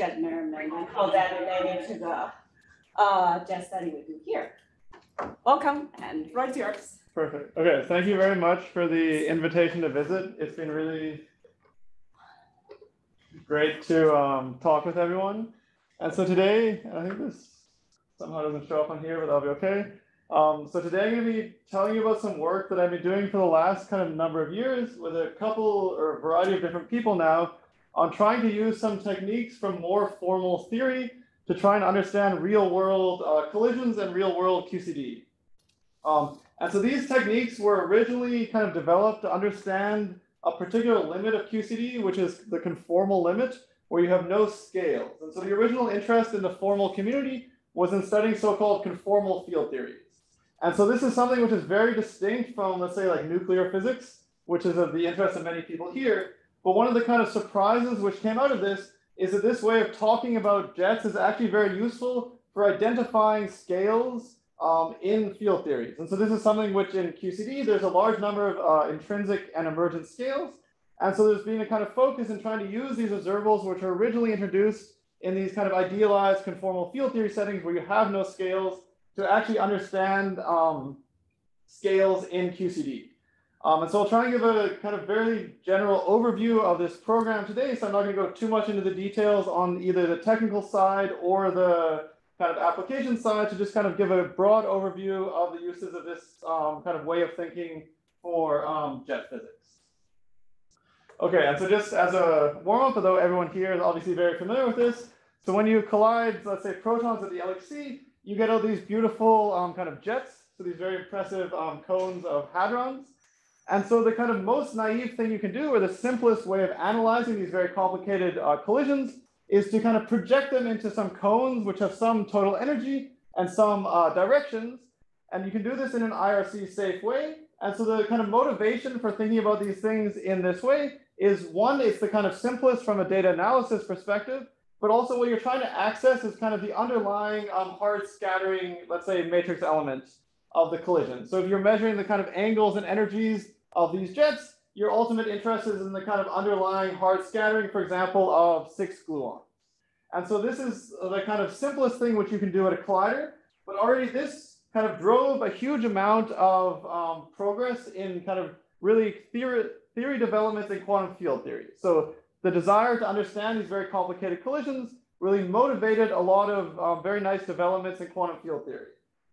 jet merriment and how that related to the uh jet study we do here. Welcome and floor yours. Perfect. Okay, thank you very much for the invitation to visit. It's been really great to um, talk with everyone. And so today, I think this somehow doesn't show up on here, but that'll be okay. Um, so today I'm going to be telling you about some work that I've been doing for the last kind of number of years with a couple or a variety of different people now on trying to use some techniques from more formal theory to try and understand real world uh, collisions and real world QCD. Um, and so these techniques were originally kind of developed to understand a particular limit of QCD, which is the conformal limit, where you have no scales. And so the original interest in the formal community was in studying so-called conformal field theories. And so this is something which is very distinct from, let's say, like nuclear physics, which is of the interest of many people here. But one of the kind of surprises which came out of this is that this way of talking about jets is actually very useful for identifying scales um, in field theories. And so this is something which in QCD, there's a large number of uh, intrinsic and emergent scales. And so there's been a kind of focus in trying to use these observables, which were originally introduced in these kind of idealized conformal field theory settings where you have no scales to actually understand um, scales in QCD. Um, and so I'll try and give a kind of very general overview of this program today. So I'm not going to go too much into the details on either the technical side or the kind of application side to just kind of give a broad overview of the uses of this um, kind of way of thinking for um, jet physics. Okay, and so just as a warm up, although everyone here is obviously very familiar with this, so when you collide, let's say protons at the LHC, you get all these beautiful um, kind of jets, so these very impressive um, cones of hadrons. And so the kind of most naive thing you can do, or the simplest way of analyzing these very complicated uh, collisions, is to kind of project them into some cones which have some total energy and some uh, directions. And you can do this in an IRC safe way. And so the kind of motivation for thinking about these things in this way is one, it's the kind of simplest from a data analysis perspective, but also what you're trying to access is kind of the underlying um, hard scattering, let's say matrix elements of the collision. So if you're measuring the kind of angles and energies of these jets, your ultimate interest is in the kind of underlying hard scattering, for example, of six gluons. And so this is the kind of simplest thing which you can do at a collider, but already this kind of drove a huge amount of um, progress in kind of really theory, theory developments in quantum field theory. So the desire to understand these very complicated collisions really motivated a lot of um, very nice developments in quantum field theory.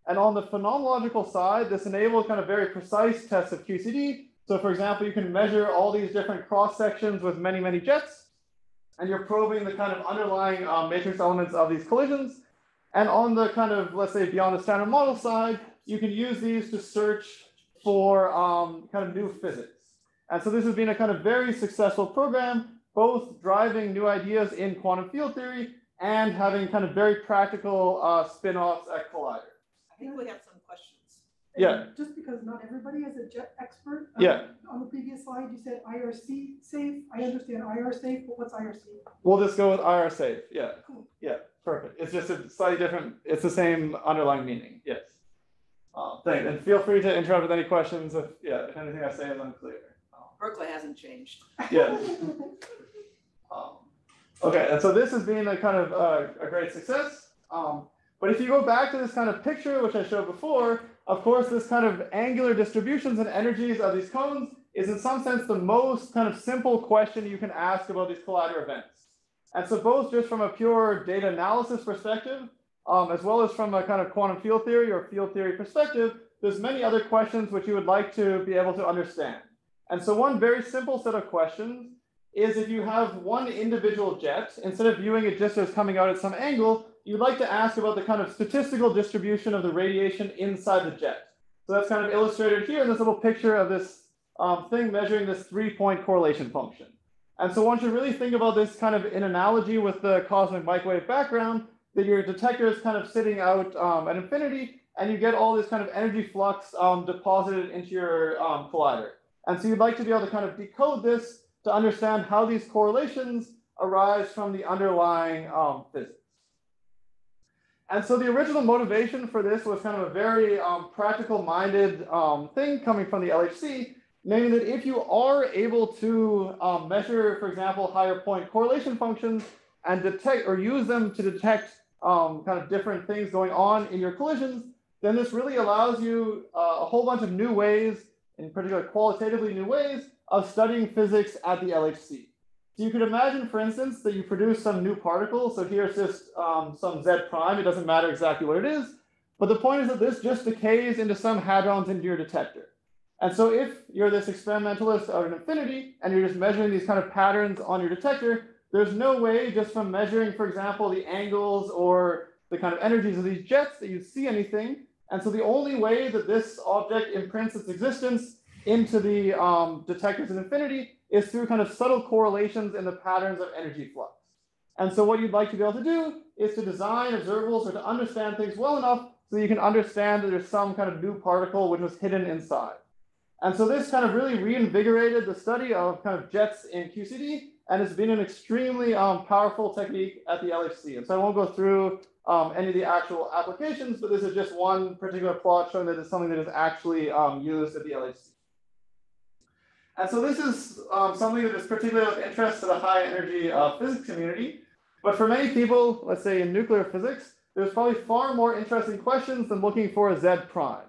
And on the phenomenological side, this enabled kind of very precise tests of QCD. So for example, you can measure all these different cross sections with many, many jets, and you're probing the kind of underlying um, matrix elements of these collisions. And on the kind of, let's say, beyond the standard model side, you can use these to search for um, kind of new physics. And so this has been a kind of very successful program, both driving new ideas in quantum field theory and having kind of very practical uh, spin-offs at Collider. I think we have some questions. Yeah. Just because not everybody is a jet expert. um, Yeah. On the previous slide, you said IRC safe. I understand IR safe, but what's IRC? We'll just go with IR safe. Yeah, Cool. yeah, perfect. It's just a slightly different, it's the same underlying meaning. Yes. Uh, thanks. And feel free to interrupt with any questions if, yeah, if anything I say is unclear. Um, Berkeley hasn't changed. Yeah. Um, okay, and so this has been a kind of uh, a great success. Um, but if you go back to this kind of picture, which I showed before, of course, this kind of angular distributions and energies of these cones is in some sense the most kind of simple question you can ask about these collider events. And so both just from a pure data analysis perspective, um, as well as from a kind of quantum field theory or field theory perspective, there's many other questions which you would like to be able to understand. And so one very simple set of questions is if you have one individual jet, instead of viewing it just as coming out at some angle, you'd like to ask about the kind of statistical distribution of the radiation inside the jet. So that's kind of illustrated here in this little picture of this um, thing measuring this three-point correlation function. And so once you really think about this kind of in analogy with the cosmic microwave background, that your detector is kind of sitting out um, at infinity, and you get all this kind of energy flux um, deposited into your um, collider. And so you'd like to be able to kind of decode this to understand how these correlations arise from the underlying um, physics. And so the original motivation for this was kind of a very um, practical minded um, thing coming from the LHC, namely that if you are able to um, measure, for example, higher point correlation functions and detect or use them to detect um, kind of different things going on in your collisions, then this really allows you uh, a whole bunch of new ways, in particular qualitatively new ways, of studying physics at the LHC. So you could imagine, for instance, that you produce some new particle. So here's just um, some Z prime. It doesn't matter exactly what it is. But the point is that this just decays into some hadrons into your detector. And so if you're this experimentalist at infinity and you're just measuring these kind of patterns on your detector, there's no way just from measuring, for example, the angles or the kind of energies of these jets that you see anything. And so the only way that this object imprints its existence into the um, detectors in infinity is through kind of subtle correlations in the patterns of energy flux. And so what you'd like to be able to do is to design observables or to understand things well enough so you can understand that there's some kind of new particle which was hidden inside. And so this kind of really reinvigorated the study of kind of jets in QCD, and it's been an extremely um, powerful technique at the LHC. And so I won't go through um, any of the actual applications, but this is just one particular plot showing that it's something that is actually um, used at the LHC. And so this is um, something that is particularly of interest to the high energy uh, physics community. But for many people, let's say in nuclear physics, there's probably far more interesting questions than looking for a Z prime.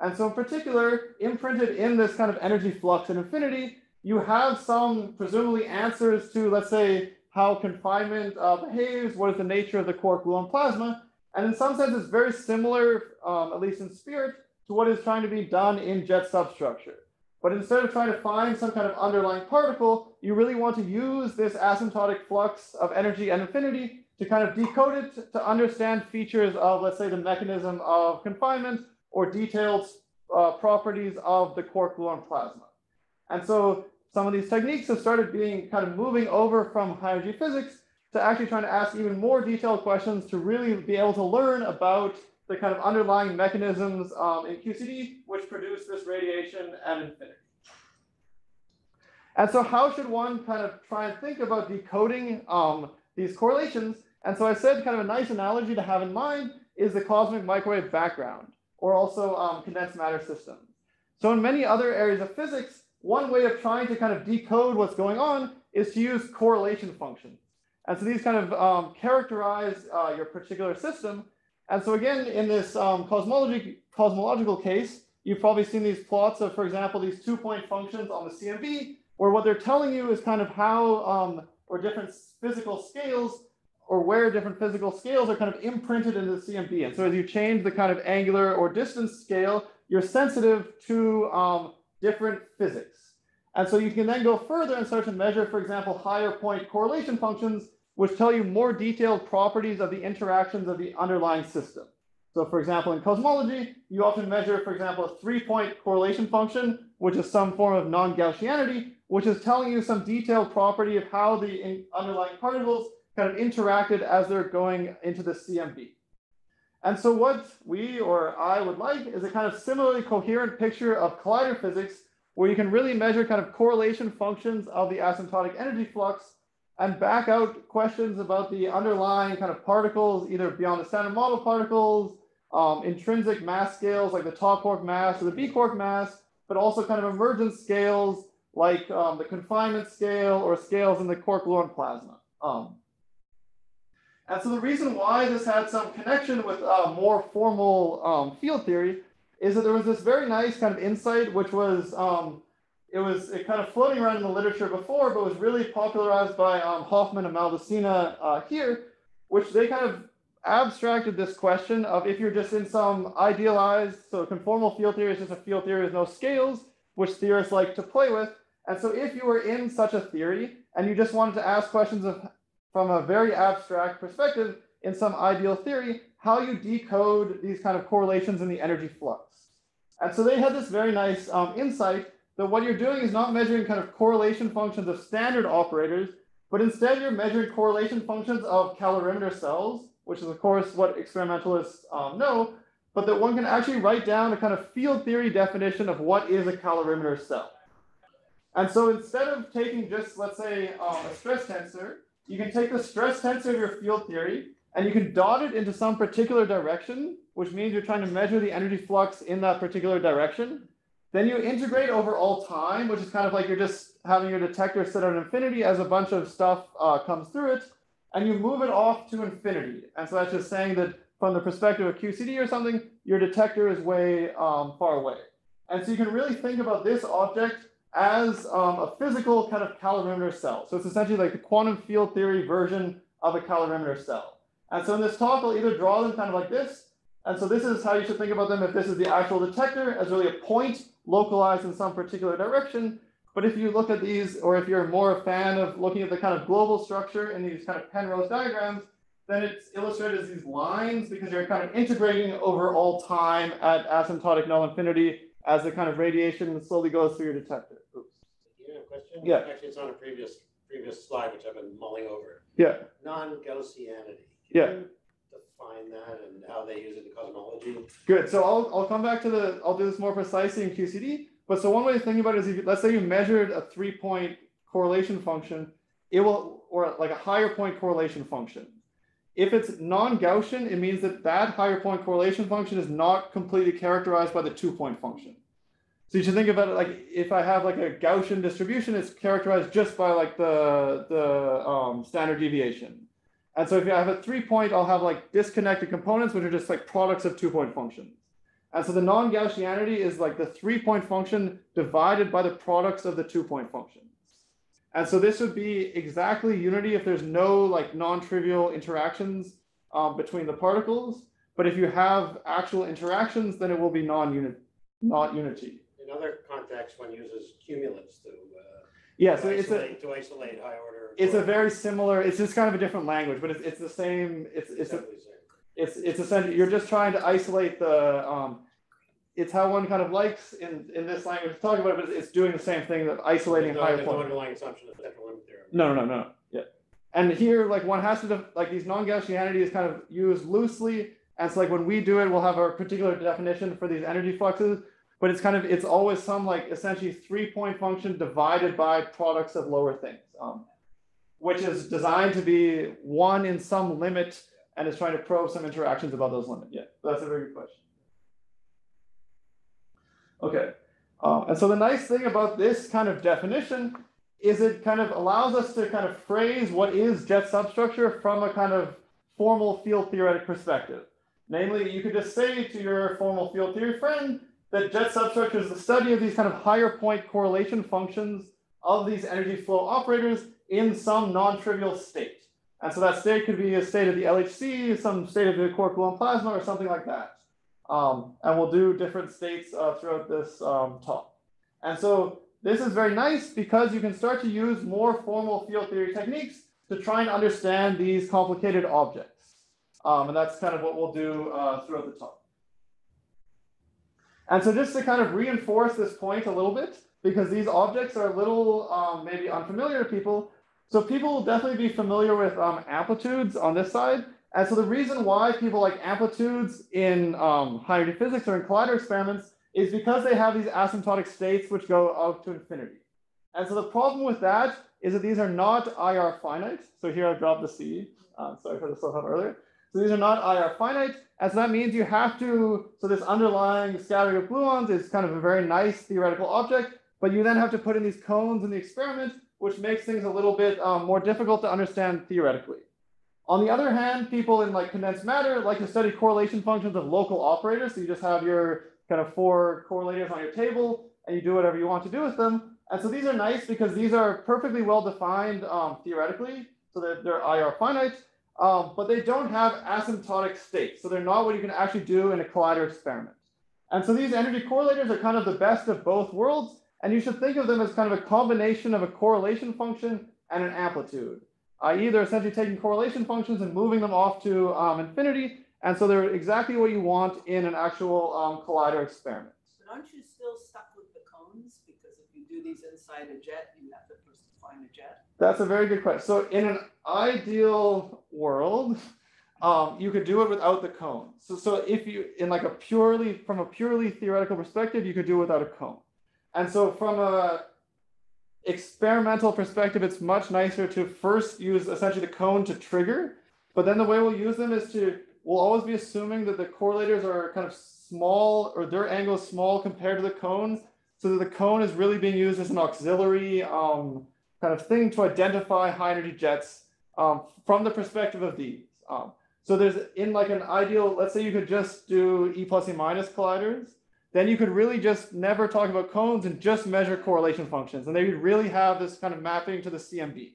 And so in particular, imprinted in this kind of energy flux in infinity, you have some presumably answers to, let's say, how confinement uh, behaves, what is the nature of the quark gluon plasma. And in some sense, it's very similar, um, at least in spirit, to what is trying to be done in jet substructure. But instead of trying to find some kind of underlying particle, you really want to use this asymptotic flux of energy and infinity to kind of decode it to understand features of, let's say, the mechanism of confinement or detailed uh, properties of the quark gluon plasma. And so some of these techniques have started being kind of moving over from high energy physics to actually trying to ask even more detailed questions to really be able to learn about the kind of underlying mechanisms um, in QCD which produce this radiation at infinity. And so how should one kind of try and think about decoding um, these correlations? And so I said kind of a nice analogy to have in mind is the cosmic microwave background, or also um, condensed matter systems. So in many other areas of physics, one way of trying to kind of decode what's going on is to use correlation functions. And so these kind of um, characterize uh, your particular system and so again, in this um, cosmology, cosmological case, you've probably seen these plots of, for example, these two-point functions on the CMB, where what they're telling you is kind of how, um, or different physical scales, or where different physical scales are kind of imprinted into the CMB. And so as you change the kind of angular or distance scale, you're sensitive to um, different physics. And so you can then go further and start to measure, for example, higher point correlation functions which tell you more detailed properties of the interactions of the underlying system. So for example, in cosmology, you often measure, for example, a three-point correlation function, which is some form of non-Gaussianity, which is telling you some detailed property of how the underlying particles kind of interacted as they're going into the CMB. And so what we or I would like is a kind of similarly coherent picture of collider physics where you can really measure kind of correlation functions of the asymptotic energy flux and back out questions about the underlying kind of particles, either beyond the standard model particles, um, intrinsic mass scales like the top quark mass or the B quark mass, but also kind of emergence scales like um, the confinement scale or scales in the quark gluon plasma. Um, and so the reason why this had some connection with uh, more formal um, field theory is that there was this very nice kind of insight, which was um, it was it kind of floating around in the literature before, but was really popularized by um, Hofman and Maldacena uh, here, which they kind of abstracted this question of if you're just in some idealized, so conformal field theory is just a field theory with no scales, which theorists like to play with. And so if you were in such a theory and you just wanted to ask questions of from a very abstract perspective in some ideal theory, how you decode these kind of correlations in the energy flux. And so they had this very nice um, insight that what you're doing is not measuring kind of correlation functions of standard operators, but instead you're measuring correlation functions of calorimeter cells, which is of course what experimentalists um, know, but that one can actually write down a kind of field theory definition of what is a calorimeter cell. And so instead of taking just, let's say, um, a stress tensor, you can take the stress tensor of your field theory and you can dot it into some particular direction, which means you're trying to measure the energy flux in that particular direction. Then you integrate over all time, which is kind of like you're just having your detector sit at infinity as a bunch of stuff uh, comes through it. and you move it off to infinity. And so that's just saying that from the perspective of QCD or something, your detector is way um, far away. And so you can really think about this object as um, a physical kind of calorimeter cell. So it's essentially like the quantum field theory version of a calorimeter cell. And so in this talk, I'll either draw them kind of like this. And so this is how you should think about them if this is the actual detector as really a point localized in some particular direction. But if you look at these, or if you're more a fan of looking at the kind of global structure in these kind of Penrose diagrams, then it's illustrated as these lines because you're kind of integrating over all time at asymptotic null infinity as the kind of radiation slowly goes through your detector. Oops. You have a question? Yeah. Actually, it's on a previous, previous slide, which I've been mulling over. Yeah, Non-Gaussianity. Yeah. You That and how they use it in cosmology? good. So I'll, I'll come back to the, I'll do this more precisely in QCD. But so one way to think about it is if, let's say you measured a three point correlation function, it will, or like a higher point correlation function. If it's non-Gaussian, it means that that higher point correlation function is not completely characterized by the two point function. So you should think about it like if I have like a Gaussian distribution, it's characterized just by like the the um, standard deviation. And so if I have a three point, I'll have like disconnected components, which are just like products of two point functions. And so the non-Gaussianity is like the three point function divided by the products of the two point functions. And so this would be exactly unity if there's no like non-trivial interactions um, between the particles. But if you have actual interactions, then it will be non-unit, not unity. In other contexts, one uses cumulants to, uh, Yeah, to so it's a to isolate high order. It's a very similar. It's just kind of a different language, but it's it's the same. It's it's a, Exactly the same. it's it's essentially you're just trying to isolate the um it's how one kind of likes in in this language to talk about it, but it's doing the same thing that isolating no- higher no underlying assumption of central limit theorem. No, no, no, no. Yeah. And here, like one has to def- like these non-Gaussianity is kind of used loosely. And so like when we do it, we'll have our particular definition for these energy fluxes, but it's kind of it's always some like essentially three-point function divided by products of lower things. Um, which is designed to be one in some limit and is trying to probe some interactions about those limits. Yeah, that's a very good question. Okay, um, and so the nice thing about this kind of definition is it kind of allows us to kind of phrase what is jet substructure from a kind of formal field theoretic perspective. Namely, you could just say to your formal field theory friend that jet substructure is the study of these kind of higher point correlation functions of these energy flow operators in some non-trivial state. And so that state could be a state of the LHC, some state of the gluon plasma, or something like that. Um, and we'll do different states uh, throughout this um, talk. And so this is very nice because you can start to use more formal field theory techniques to try and understand these complicated objects. Um, and that's kind of what we'll do uh, throughout the talk. And so just to kind of reinforce this point a little bit, because these objects are a little um, maybe unfamiliar to people. So people will definitely be familiar with um, amplitudes on this side. And so the reason why people like amplitudes in um, high energy physics or in collider experiments is because they have these asymptotic states which go out to infinity. And so the problem with that is that these are not IR finite. So here I've dropped the C. Uh, sorry for the slip up earlier. So these are not IR finite. And so that means you have to, so this underlying scattering of gluons is kind of a very nice theoretical object, but you then have to put in these cones in the experiment, which makes things a little bit um, more difficult to understand theoretically. On the other hand, people in like condensed matter like to study correlation functions of local operators. So you just have your kind of four correlators on your table and you do whatever you want to do with them. And so these are nice because these are perfectly well defined um, theoretically, so that they're IR finite, um, but they don't have asymptotic states. So they're not what you can actually do in a collider experiment. And so these energy correlators are kind of the best of both worlds. And you should think of them as kind of a combination of a correlation function and an amplitude. i.e. they're essentially taking correlation functions and moving them off to um, infinity. And so they're exactly what you want in an actual um, collider experiment. But aren't you still stuck with the cones? Because if you do these inside a jet, you have to first define a jet. That's a very good question. So in an ideal world, um, you could do it without the cone. So, so if you, in like a purely, from a purely theoretical perspective, you could do it without a cone. And so from a experimental perspective, it's much nicer to first use essentially the cone to trigger. But then the way we'll use them is to, we'll always be assuming that the correlators are kind of small or their angle is small compared to the cones. So that the cone is really being used as an auxiliary um, kind of thing to identify high energy jets um, from the perspective of these. Um, so there's in like an ideal, let's say you could just do E plus E minus colliders, then you could really just never talk about cones and just measure correlation functions. And they would really have this kind of mapping to the CMB.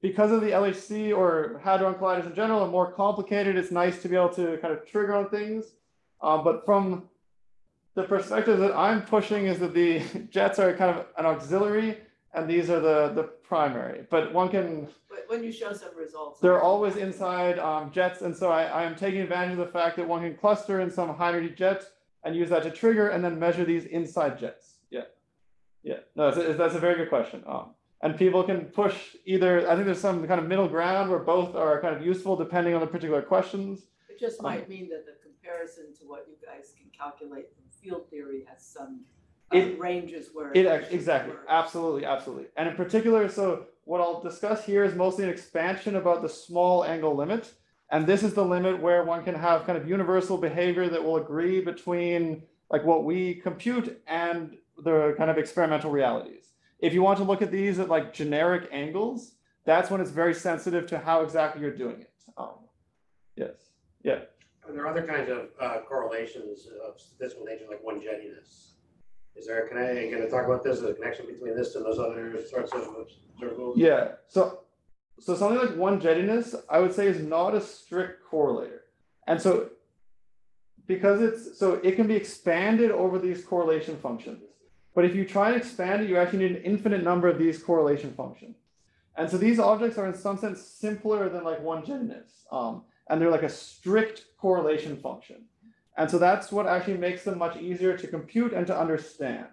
Because of the LHC or Hadron colliders in general are more complicated, it's nice to be able to kind of trigger on things. Um, but from the perspective that I'm pushing is that the jets are kind of an auxiliary and these are the, the primary. But one can But when you show some results. they're always inside um, jets, and so I, I am taking advantage of the fact that one can cluster in some high energy jet and use that to trigger, and then measure these inside jets. Yeah, yeah. No, that's a, that's a very good question. Um, and people can push either. I think there's some kind of middle ground where both are kind of useful depending on the particular questions. It just might mean that the comparison to what you guys can calculate from field theory has some uh, It- ranges where. It it ex- exactly, work. absolutely, absolutely. And in particular, so what I'll discuss here is mostly an expansion about the small angle limit. And this is the limit where one can have kind of universal behavior that will agree between like what we compute and the kind of experimental realities. If you want to look at these at like generic angles, that's when it's very sensitive to how exactly you're doing it. Um, yes, yeah. Are there are other kinds of uh, correlations of statistical nature, like one jettiness? Is there, can I, can I talk about this, the connection between this and those other sorts of observables? Yeah, so so something like one jettiness, I would say, is not a strict correlator. And so because it's so it can be expanded over these correlation functions. But if you try and expand it, you actually need an infinite number of these correlation functions. And so these objects are in some sense simpler than like one jettiness. Um, and they're like a strict correlation function. And so that's what actually makes them much easier to compute and to understand.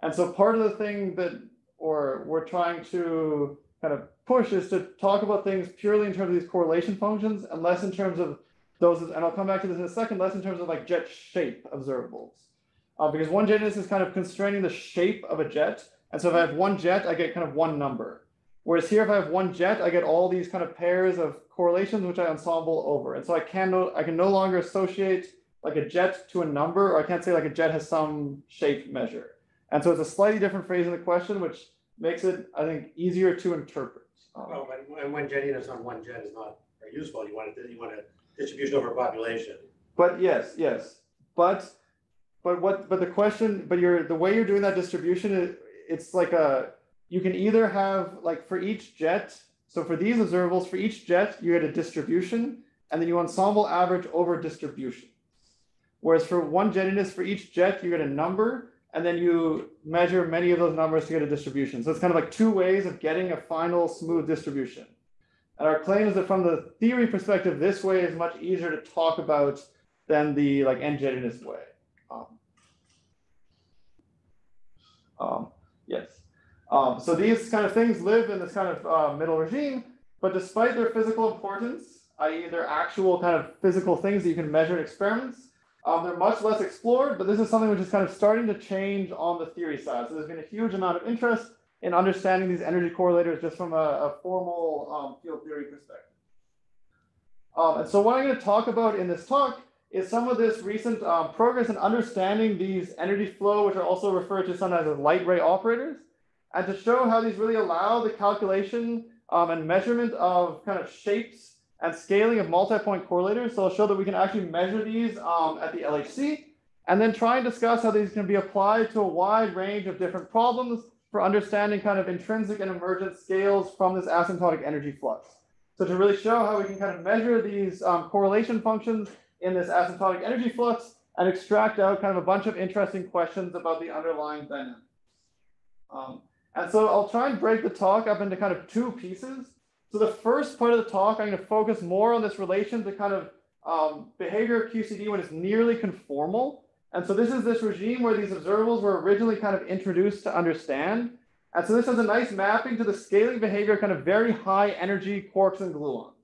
And so part of the thing that or we're trying to kind of push is to talk about things purely in terms of these correlation functions and less in terms of those, and I'll come back to this in a second, less in terms of like jet shape observables. Uh, because one jettiness is kind of constraining the shape of a jet. And so if I have one jet, I get kind of one number. Whereas here, if I have one jet, I get all these kind of pairs of correlations, which I ensemble over. And so I can no, I can no longer associate like a jet to a number, or I can't say like a jet has some shape measure. And so it's a slightly different phrase in the question, which makes it, I think, easier to interpret. Um, Well, but when- when jettiness on one jet is not very useful, you want it, you want a distribution over population. But yes, yes, but but what but the question but you're the way you're doing that distribution it, it's like a you can either have like for each jet so for these observables for each jet you get a distribution and then you ensemble average over distribution. Whereas for one jettiness for each jet you get a number and then you measure many of those numbers to get a distribution so it's kind of like two ways of getting a final smooth distribution and our claim is that from the theory perspective, this way is much easier to talk about than the like n-jettiness way. Um, um, yes. Um, so these kind of things live in this kind of uh, middle regime, but despite their physical importance, i.e. their actual kind of physical things that you can measure in experiments, um, they're much less explored, but this is something which is kind of starting to change on the theory side. So there's been a huge amount of interest in understanding these energy correlators just from a, a formal um, field theory perspective. Um, and so what I'm going to talk about in this talk is some of this recent um, progress in understanding these energy flow, which are also referred to sometimes as light ray operators, and to show how these really allow the calculation um, and measurement of kind of shapes and scaling of multi-point correlators. So I'll show that we can actually measure these um, at the LHC, and then try and discuss how these can be applied to a wide range of different problems for understanding kind of intrinsic and emergent scales from this asymptotic energy flux. So to really show how we can kind of measure these um, correlation functions in this asymptotic energy flux and extract out kind of a bunch of interesting questions about the underlying dynamics. Um, and so I'll try and break the talk up into kind of two pieces. So the first part of the talk, I'm going to focus more on this relation to kind of um, behavior of QCD when it's nearly conformal. And so this is this regime where these observables were originally kind of introduced to understand. And so this has a nice mapping to the scaling behavior, kind of very high energy quarks and gluons.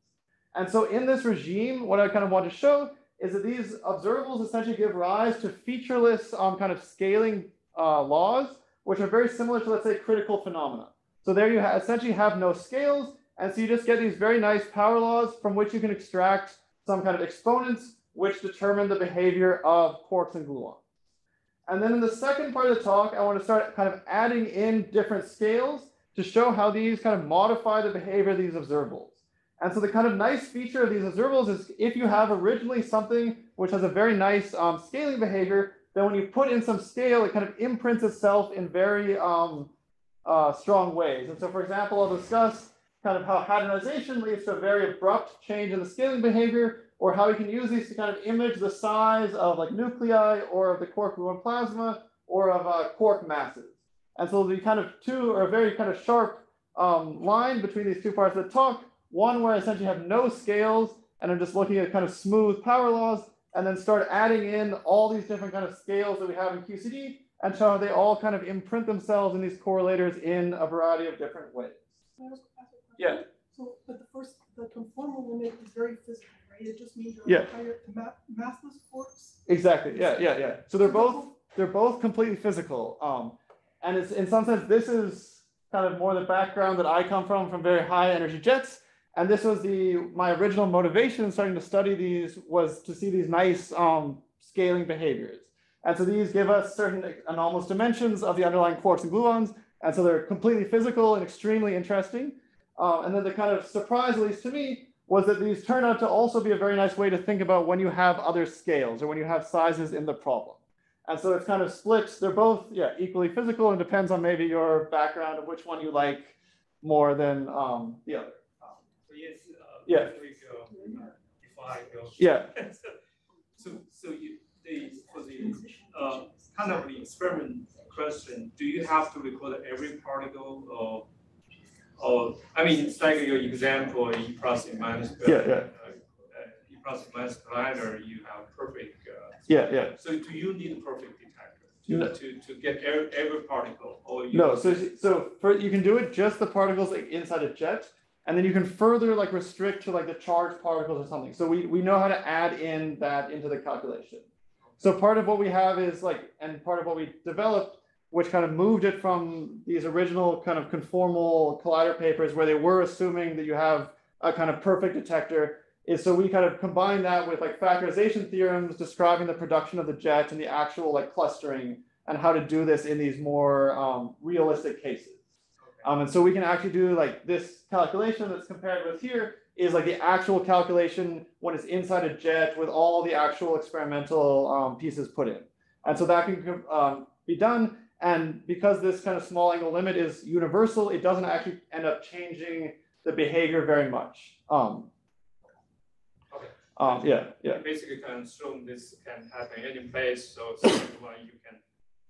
And so in this regime, what I kind of want to show is that these observables essentially give rise to featureless um, kind of scaling uh, laws, which are very similar to, let's say, critical phenomena. So there you ha essentially have no scales. And so you just get these very nice power laws from which you can extract some kind of exponents which determine the behavior of quarks and gluons. And then in the second part of the talk, I want to start kind of adding in different scales to show how these kind of modify the behavior of these observables. And so the kind of nice feature of these observables is if you have originally something which has a very nice um, scaling behavior, then when you put in some scale, it kind of imprints itself in very um, uh, strong ways. And so, for example, I'll discuss kind of how hadronization leads to a very abrupt change in the scaling behavior, or how we can use these to kind of image the size of like nuclei or of the quark gluon plasma or of uh, quark masses. And so the kind of two or a very kind of sharp um, line between these two parts of the talk, one where I essentially have no scales and I'm just looking at kind of smooth power laws and then start adding in all these different kind of scales that we have in QCD and show how they all kind of imprint themselves in these correlators in a variety of different ways. Can I ask- ask a Yeah. So, but the first, the conformal limit is very physical, right? It just means Yeah. you're higher to ma- massless quarks. Exactly. Yeah, yeah, yeah. So they're both they're both completely physical. Um, and it's in some sense this is kind of more the background that I come from from very high energy jets. And this was the my original motivation in starting to study these was to see these nice um, scaling behaviors. And so these give us certain anomalous dimensions of the underlying quarks and gluons. And so they're completely physical and extremely interesting. Um, and then the kind of surprise, at least to me, was that these turn out to also be a very nice way to think about when you have other scales or when you have sizes in the problem. And so it's kind of split. They're both, yeah, equally physical and depends on maybe your background of which one you like more than um, the other. So yes, uh, Yeah. uh. Yeah. So, so you, the, for the, uh, kind of the experiment question, do you have to record every particle or? Or, I mean, it's like your example, E plus and minus. uh, Yeah, yeah. E plus and minus collider, you have perfect, uh, Yeah, yeah. so do you need a perfect detector No. to, to, to get every, every particle or you? No, so so for you can do it just the particles like inside a jet, and then you can further like restrict to like the charged particles or something. So we we know how to add in that into the calculation. So part of what we have is like, and part of what we developed, which kind of moved it from these original kind of conformal collider papers where they were assuming that you have a kind of perfect detector, is so we kind of combine that with like factorization theorems describing the production of the jet and the actual like clustering and how to do this in these more um, realistic cases. Um, and so we can actually do like this calculation that's compared with here is like the actual calculation when it's inside a jet with all the actual experimental um, pieces put in. And so that can um, be done. And because this kind of small angle limit is universal, it doesn't actually end up changing the behavior very much. Um, Okay. um, yeah, yeah. You basically can assume this can happen any place, so you can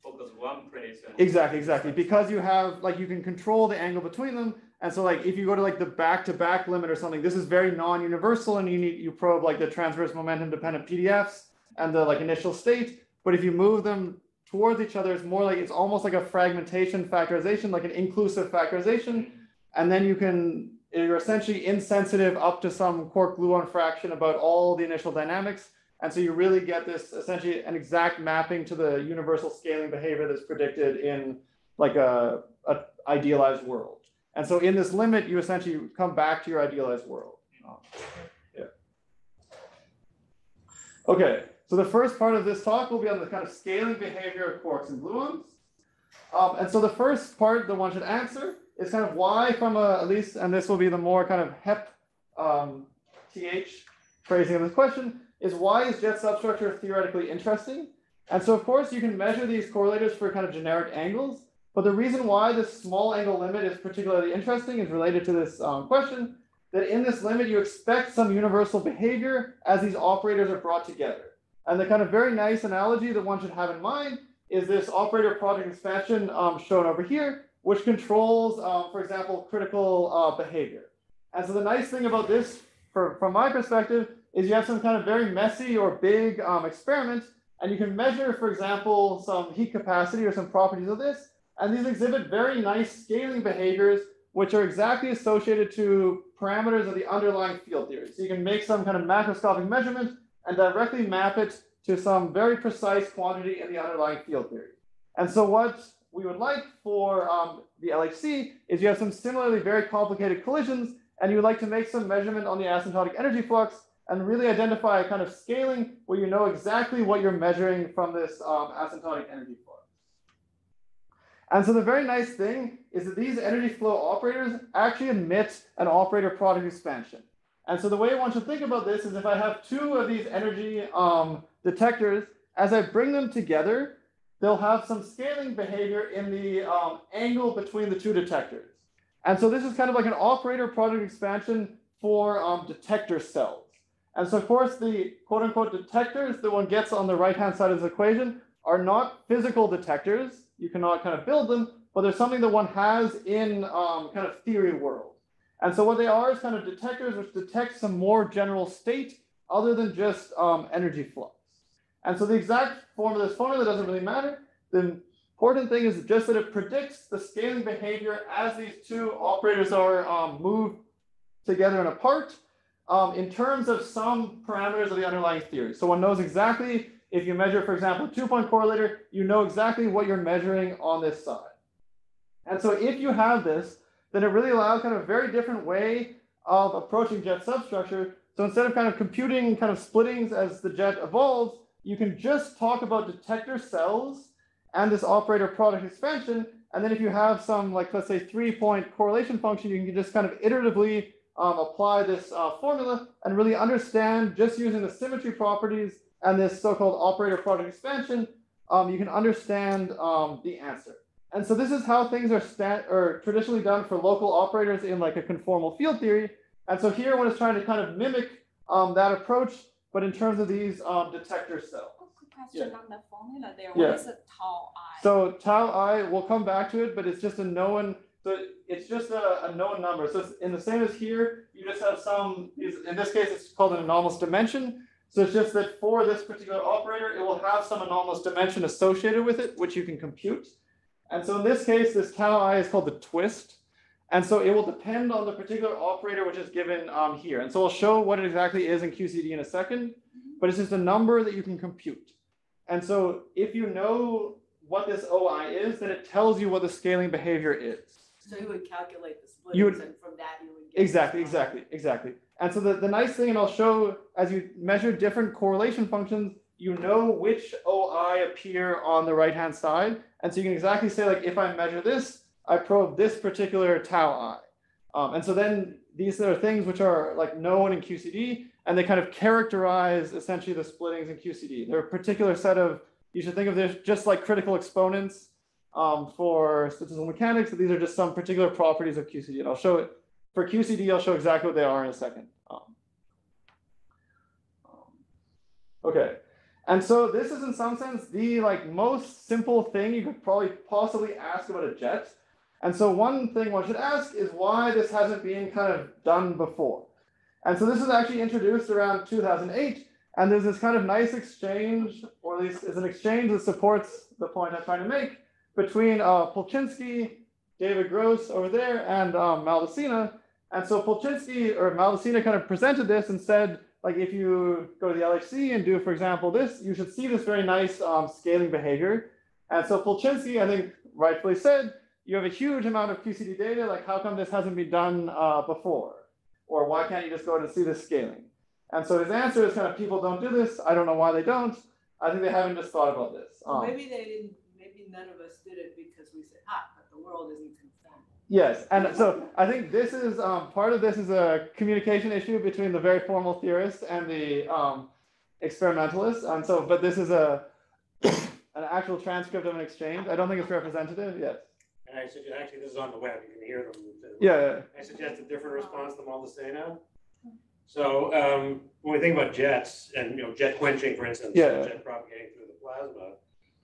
focus one place and. Exactly, exactly. Because you have like you can control the angle between them. And so like if you go to like the back-to-back limit or something, this is very non-universal and you need you probe like the transverse momentum dependent PDFs and the like initial state. But if you move them towards each other, it's more like it's almost like a fragmentation factorization, like an inclusive factorization. And then you can you're essentially insensitive up to some quark gluon fraction about all the initial dynamics. And so you really get this essentially an exact mapping to the universal scaling behavior that's predicted in like a, a idealized world. And so in this limit, you essentially come back to your idealized world. Yeah. Okay, so the first part of this talk will be on the kind of scaling behavior of quarks and gluons. Um, and so the first part that one should answer is kind of why from a, at least, and this will be the more kind of HEP um, TH phrasing of this question, is why is jet substructure theoretically interesting? And so of course you can measure these correlators for kind of generic angles, but the reason why this small angle limit is particularly interesting is related to this um, question, that in this limit you expect some universal behavior as these operators are brought together. And the kind of very nice analogy that one should have in mind is this operator product expansion um, shown over here, which controls, um, for example, critical uh, behavior. And so the nice thing about this, for, from my perspective, is you have some kind of very messy or big um, experiment, and you can measure, for example, some heat capacity or some properties of this, and these exhibit very nice scaling behaviors, which are exactly associated to parameters of the underlying field theory. So you can make some kind of macroscopic measurement and directly map it to some very precise quantity in the underlying field theory. And so what we would like for um, the LHC is you have some similarly very complicated collisions, and you would like to make some measurement on the asymptotic energy flux and really identify a kind of scaling where you know exactly what you're measuring from this um, asymptotic energy flux. And so the very nice thing is that these energy flow operators actually emit an operator product expansion. And so the way one to think about this is if I have two of these energy um, detectors, as I bring them together, they'll have some scaling behavior in the um, angle between the two detectors. And so this is kind of like an operator product expansion for um, detector cells. And so of course the quote unquote detectors that one gets on the right hand side of this equation are not physical detectors. You cannot kind of build them, but they're something that one has in um, kind of theory world. And so what they are is kind of detectors which detect some more general state other than just um, energy flux. And so the exact form of this formula doesn't really matter. The important thing is just that it predicts the scaling behavior as these two operators are um, moved together and apart um, in terms of some parameters of the underlying theory. So one knows exactly if you measure, for example, a two-point correlator, you know exactly what you're measuring on this side. And so if you have this, then it really allows kind of a very different way of approaching jet substructure. So instead of kind of computing kind of splittings as the jet evolves, you can just talk about detector cells and this operator product expansion. And then if you have some, like, let's say three point correlation function, you can just kind of iteratively um, apply this uh, formula and really understand just using the symmetry properties and this so-called operator product expansion, um, you can understand um, the answer. And so this is how things are stat or traditionally done for local operators in like a conformal field theory. And so here one is trying to kind of mimic um, that approach, but in terms of these um, detector cells. Question on the formula there, Yeah. what is a tau I? So tau i, we'll come back to it, but it's just a known, so it's just a, a known number. So it's in the same as here, you just have some, in this case, it's called an anomalous dimension. So it's just that for this particular operator, it will have some anomalous dimension associated with it, which you can compute. And so in this case, this tau i is called the twist. And so it will depend on the particular operator which is given um, here. And so I'll show what it exactly is in QCD in a second, but it's just a number that you can compute. And so if you know what this OI is, then it tells you what the scaling behavior is. So you would calculate the would- and from that you would get. Exactly, exactly, exactly. And so the, the nice thing, and I'll show as you measure different correlation functions, you know which OI appear on the right hand side. And so you can exactly say, like, if I measure this, I probe this particular tau i. Um, and so then these are things which are like known in QCD, and they kind of characterize essentially the splittings in QCD. They're a particular set of, you should think of this just like critical exponents um, for statistical mechanics. So these are just some particular properties of QCD. And I'll show it for QCD, I'll show exactly what they are in a second. Um, um, okay, and so this is in some sense the like most simple thing you could probably possibly ask about a jet. And so one thing one should ask is why this hasn't been kind of done before. And so this was actually introduced around 2008, and there's this kind of nice exchange, or at least is an exchange that supports the point I'm trying to make between uh, Polchinski, David Gross over there, and um, Maldacena. And so Polchinski or Maldacena kind of presented this and said, like, if you go to the LHC and do, for example, this, you should see this very nice um, scaling behavior. And so Polchinski, I think, rightfully said, you have a huge amount of QCD data. Like, how come this hasn't been done uh, before? Or why can't you just go and see this scaling? And so his answer is kind of people don't do this. I don't know why they don't. I think they haven't just thought about this. Um, Maybe they didn't, maybe none of us did it because we said, ah, but the world isn't. Yes, and so I think this is um, part of this is a communication issue between the very formal theorists and the um, experimentalists. And so, but this is a an actual transcript of an exchange. I don't think it's representative. Yes. And I suggest, actually, this is on the web, you can hear them. Yeah. yeah. I suggest a different response to Maldacena. So, um, when we think about jets and, you know, jet quenching, for instance, Yeah. jet propagating through the plasma,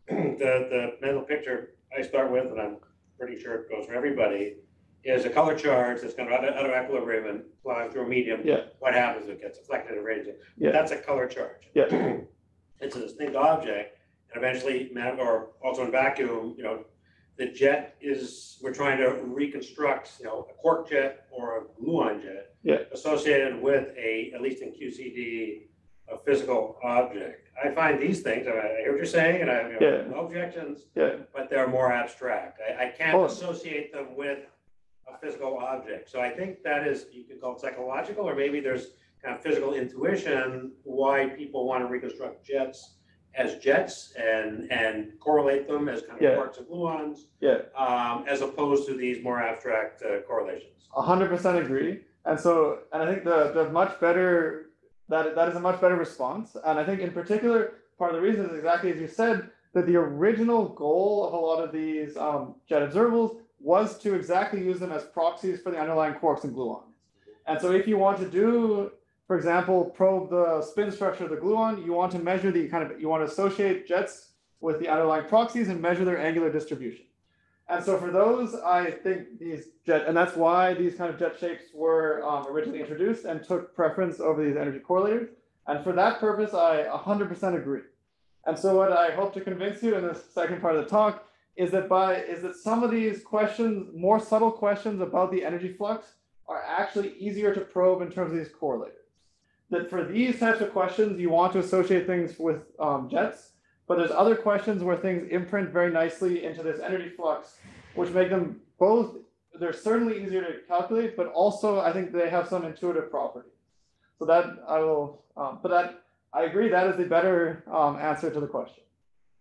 the, the mental picture I start with, and I'm pretty sure it goes for everybody, is a color charge that's kind of out of, out of equilibrium and flying through a medium. Yeah. What happens? It gets deflected and radiated. Yeah. That's a color charge. Yeah. It's a distinct object, and eventually, man- or also in vacuum, you know, the jet is, we're trying to reconstruct, you know, a quark jet or a gluon jet. Yeah. Associated with a, at least in QCD, a physical object. I find these things, I hear what you're saying, and I have you know, Yeah. no objections, Yeah. but they're more abstract. I, I can't Oh. associate them with a physical object. So I think that is, you could call it psychological, or maybe there's kind of physical intuition, why people want to reconstruct jets as jets and, and correlate them as kind Yeah. of quarks and gluons, Yeah. um, as opposed to these more abstract uh, correlations. A hundred percent agree. And so, and I think the, the much better, that, that is a much better response. And I think in particular, part of the reason is exactly as you said, that the original goal of a lot of these um, jet observables was to exactly use them as proxies for the underlying quarks and gluons. And so if you want to do, for example, probe the spin structure of the gluon, you want to measure the kind of, you want to associate jets with the underlying proxies and measure their angular distribution. And so for those, I think these jet, and that's why these kind of jet shapes were um, originally introduced and took preference over these energy correlators. And for that purpose, I 100% agree. And so what I hope to convince you in this second part of the talk is that by is that some of these questions, more subtle questions about the energy flux, are actually easier to probe in terms of these correlators. That for these types of questions, you want to associate things with um, jets, but there's other questions where things imprint very nicely into this energy flux, which make them both, they're certainly easier to calculate, but also I think they have some intuitive properties. So that I will, um, but that, I agree, that is the better um, answer to the question.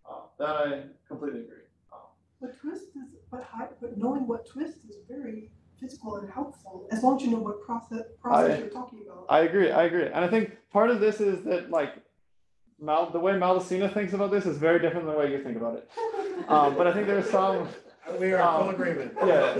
Uh, that I completely agree. Um, But twist is, but high, but knowing what twist is very physical and helpful, as long as you know what process, process I- you're talking about. I agree, I agree. And I think part of this is that like Mal, the way Maldacena thinks about this is very different than the way you think about it. Um, but I think there's some, We are in full Um, agreement. yeah,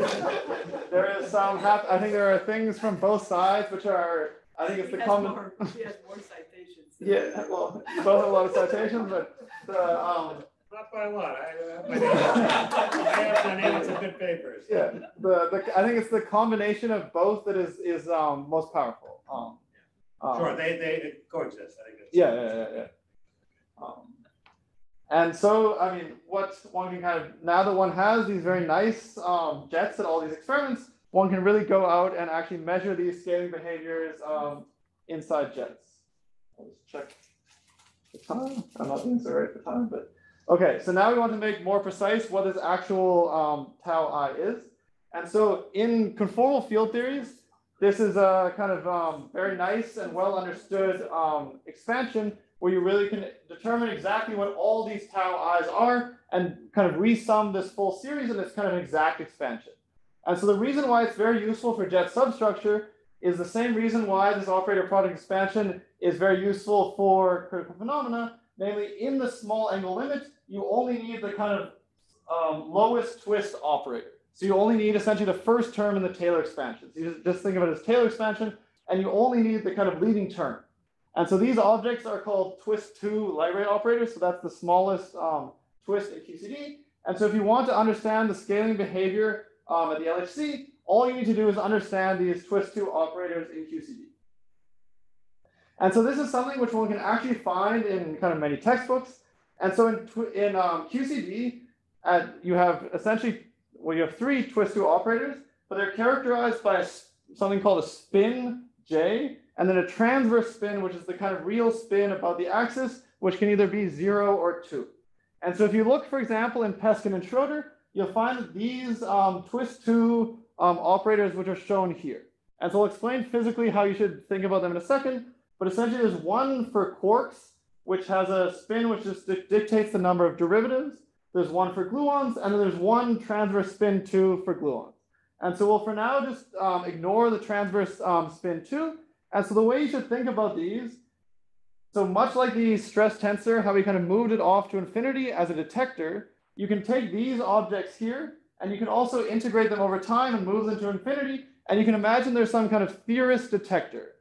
there is some, hap- I think there are things from both sides which are, I think it's He the common. more, he has more citations. Yeah, well, both have a lot of citations, but the, um, Not by a lot, I, I- I have my name in some good papers. yeah, the, the, I think it's the combination of both that is, is, um, most powerful. Um, um, Sure, they, they coexist, I think. it's- Yeah, yeah, yeah, yeah. Um, and so, I mean, what one can kind of, now that one has these very nice um, jets at all these experiments, one can really go out and actually measure these scaling behaviors um, inside jets. I'll just check the time. I'm not doing so right at the time, but okay. So now we want to make more precise what this actual um, tau i is. And so in conformal field theories, this is a kind of um, very nice and well understood um, expansion where you really can determine exactly what all these tau i's are and kind of resum this full series and it's kind of an exact expansion. And so the reason why it's very useful for jet substructure is the same reason why this operator product expansion is very useful for critical phenomena, namely in the small angle limit, you only need the kind of um, lowest twist operator. So you only need essentially the first term in the Taylor expansion. So you just- just think of it as Taylor expansion, and you only need the kind of leading term. And so these objects are called twist two light ray operators. So that's the smallest um, twist in QCD. And so if you want to understand the scaling behavior um, at the LHC, all you need to do is understand these twist two operators in QCD. And so this is something which one can actually find in kind of many textbooks. And so in, in um, QCD, uh, you have essentially, well, you have three twist two operators, but they're characterized by something called a spin J, and then a transverse spin, which is the kind of real spin about the axis, which can either be zero or two. And so if you look, for example, in Peskin and Schroeder, you'll find these um, twist two um, operators, which are shown here. And so I'll explain physically how you should think about them in a second, but essentially there's one for quarks, which has a spin which just dic- dictates the number of derivatives. There's one for gluons, and then there's one transverse spin two for gluons. And so we'll for now just um, ignore the transverse um, spin two. And so the way you should think about these, so much like the stress tensor, how we kind of moved it off to infinity as a detector, you can take these objects here, and you can also integrate them over time and move them to infinity. And you can imagine there's some kind of theorist detector.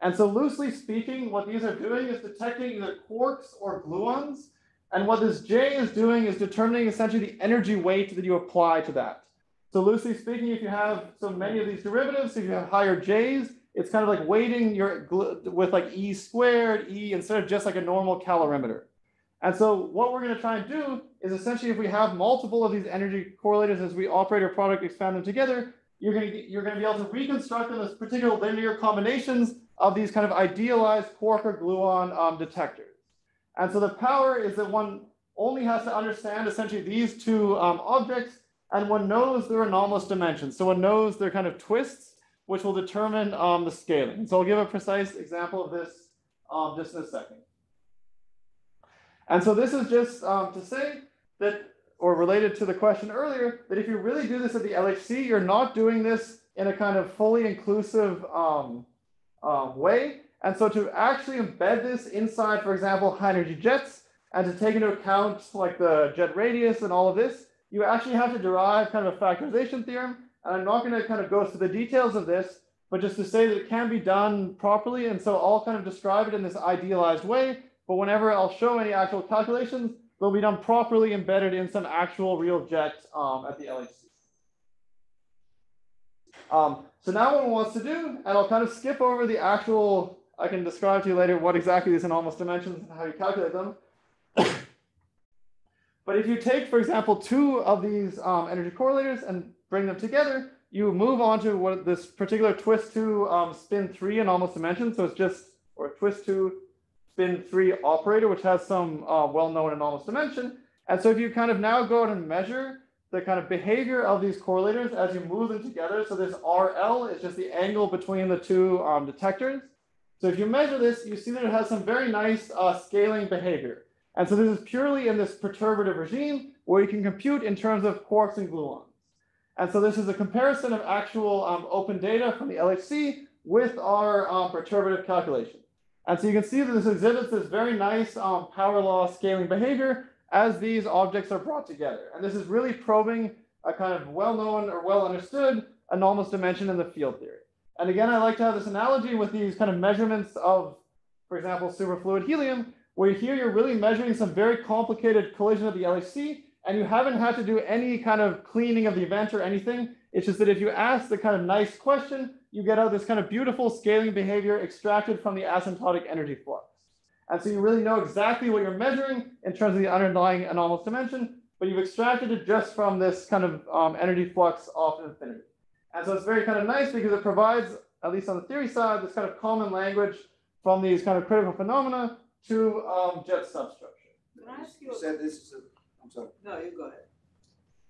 And so loosely speaking, what these are doing is detecting either quarks or gluons. And what this J is doing is determining essentially the energy weight that you apply to that. So loosely speaking, if you have so many of these derivatives, if you have higher J's, it's kind of like weighting your with like E squared, E instead of just like a normal calorimeter. And so what we're going to try and do is essentially if we have multiple of these energy correlators as we operate our product, expand them together, you're going to you're going to be able to reconstruct them as particular linear combinations of these kind of idealized quark or gluon um, detectors. And so the power is that one only has to understand essentially these two um, objects, and one knows their anomalous dimensions. So one knows their kind of twists, which will determine um, the scaling. So I'll give a precise example of this um, just in a second. And so this is just um, to say that, or related to the question earlier, that if you really do this at the LHC, you're not doing this in a kind of fully inclusive um, um, way. And so to actually embed this inside, for example, high energy jets, and to take into account like the jet radius and all of this, you actually have to derive kind of a factorization theorem. And I'm not going to kind of go through the details of this, but just to say that it can be done properly. And so I'll kind of describe it in this idealized way. But whenever I'll show any actual calculations, they'll be done properly embedded in some actual real jet um, at the LHC. Um, so now what one wants to do, and I'll kind of skip over the actual, I can describe to you later what exactly these anomalous dimensions and how you calculate them. but if you take, for example, two of these um, energy correlators and bring them together, you move on to what this particular twist two um, spin three anomalous dimension. So it's just, or twist two spin three operator, which has some uh, well-known anomalous dimension. And so if you kind of now go out and measure the kind of behavior of these correlators as you move them together. So this RL is just the angle between the two um, detectors. So if you measure this, you see that it has some very nice uh, scaling behavior. And so this is purely in this perturbative regime where you can compute in terms of quarks and gluons. And so this is a comparison of actual um, open data from the LHC with our um, perturbative calculation. And so you can see that this exhibits this very nice um, power law scaling behavior as these objects are brought together. And this is really probing a kind of well-known or well-understood anomalous dimension in the field theory. And again, I like to have this analogy with these kind of measurements of, for example, superfluid helium, where here you're really measuring some very complicated collision of the LHC, and you haven't had to do any kind of cleaning of the event or anything. It's just that if you ask the kind of nice question, you get out this kind of beautiful scaling behavior extracted from the asymptotic energy flux. And so you really know exactly what you're measuring in terms of the underlying anomalous dimension, but you've extracted it just from this kind of um, energy flux off infinity. And so it's very kind of nice because it provides, at least on the theory side, this kind of common language from these kind of critical phenomena to um, jet substructure. Can I ask you, You said this is a, I'm sorry, no, you go ahead.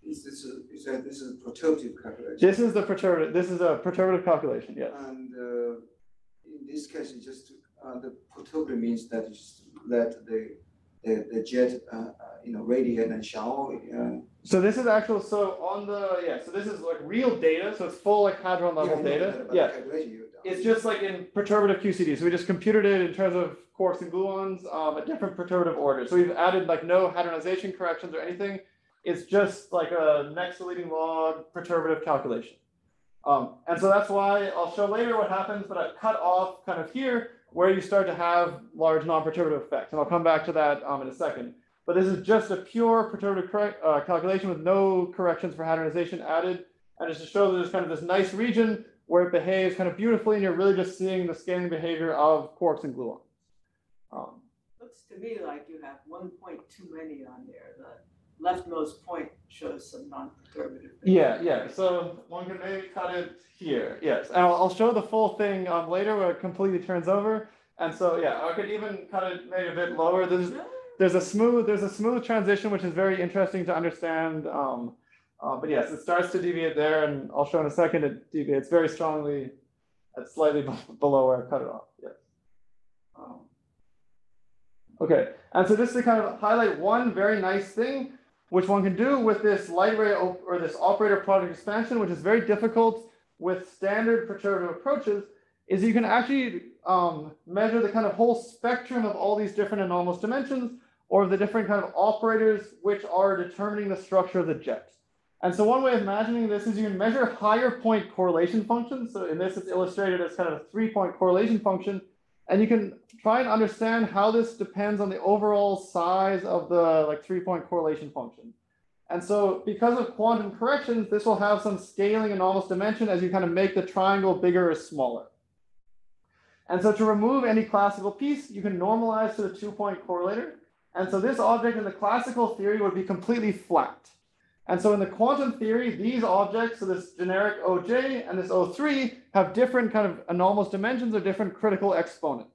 is this, a- you said this is a perturbative calculation. This is the perturbative, this is a perturbative calculation, yes. And uh, in this case, you just, uh, the perturbative means that you just let the, the, the jet, uh, uh, you know, radiate and shower, uh, So this is actual, so on the, yeah, so this is like real data, so it's full like hadron level know that, data, yeah. calculation you've done. It's just like in perturbative QCD. So we just computed it in terms of quarks and gluons, um, a different perturbative order. So we've added like no hadronization corrections or anything. It's just like a next leading log perturbative calculation. Um, and so that's why I'll show later what happens, but I've cut off kind of here where you start to have large non-perturbative effects. And I'll come back to that um, in a second. But this is just a pure perturbative correct, uh, calculation with no corrections for hadronization added. And just to show that there's kind of this nice region where it behaves kind of beautifully and you're really just seeing the scaling behavior of quarks and gluons. Um, Looks to me like you have one point too many on there. The leftmost point shows some non-perturbative. yeah, yeah. So one can maybe cut it here. Yes. And I'll, I'll show the full thing um, later where it completely turns over. And so, yeah, I could even cut it maybe a bit lower. There's, there's a smooth, there's a smooth transition, which is very interesting to understand. Um, uh, but yes, it starts to deviate there, and I'll show in a second. It deviates very strongly at slightly below where I cut it off. Yes. Um, okay, and so just to kind of highlight one very nice thing, which one can do with this light ray or this operator product expansion, which is very difficult with standard perturbative approaches, is you can actually um, measure the kind of whole spectrum of all these different anomalous dimensions or the different kind of operators which are determining the structure of the jet. And so one way of imagining this is you can measure higher point correlation functions. So in this, it's illustrated as kind of a three point correlation function. And you can try and understand how this depends on the overall size of the like three point correlation function. And so because of quantum corrections, this will have some scaling anomalous dimension as you kind of make the triangle bigger or smaller. And so to remove any classical piece, you can normalize to the two point correlator. And so this object in the classical theory would be completely flat. And so in the quantum theory, these objects, so this generic OJ and this O3, have different kind of anomalous dimensions or different critical exponents.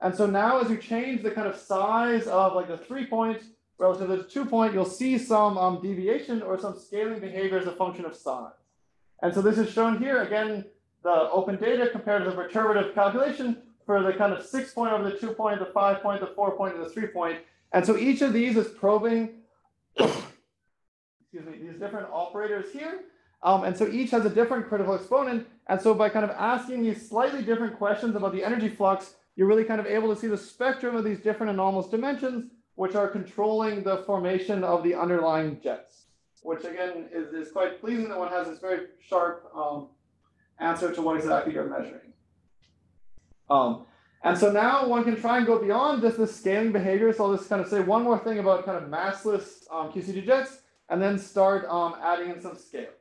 And so now as you change the kind of size of like the three point relative to the two point, you'll see some um, deviation or some scaling behavior as a function of size. And so this is shown here, again, the open data compared to the perturbative calculation for the kind of six point over the two point, the five point, the four point, and the three point. And so each of these is probing excuse me, these different operators here. Um, and so each has a different critical exponent. And so by kind of asking these slightly different questions about the energy flux, you're really kind of able to see the spectrum of these different anomalous dimensions, which are controlling the formation of the underlying jets, which again is, is quite pleasing that one has this very sharp um, answer to what exactly you're measuring. Um, and so now one can try and go beyond just this scaling behavior. So I'll just kind of say one more thing about kind of massless um, QCD jets and then start um, adding in some scale.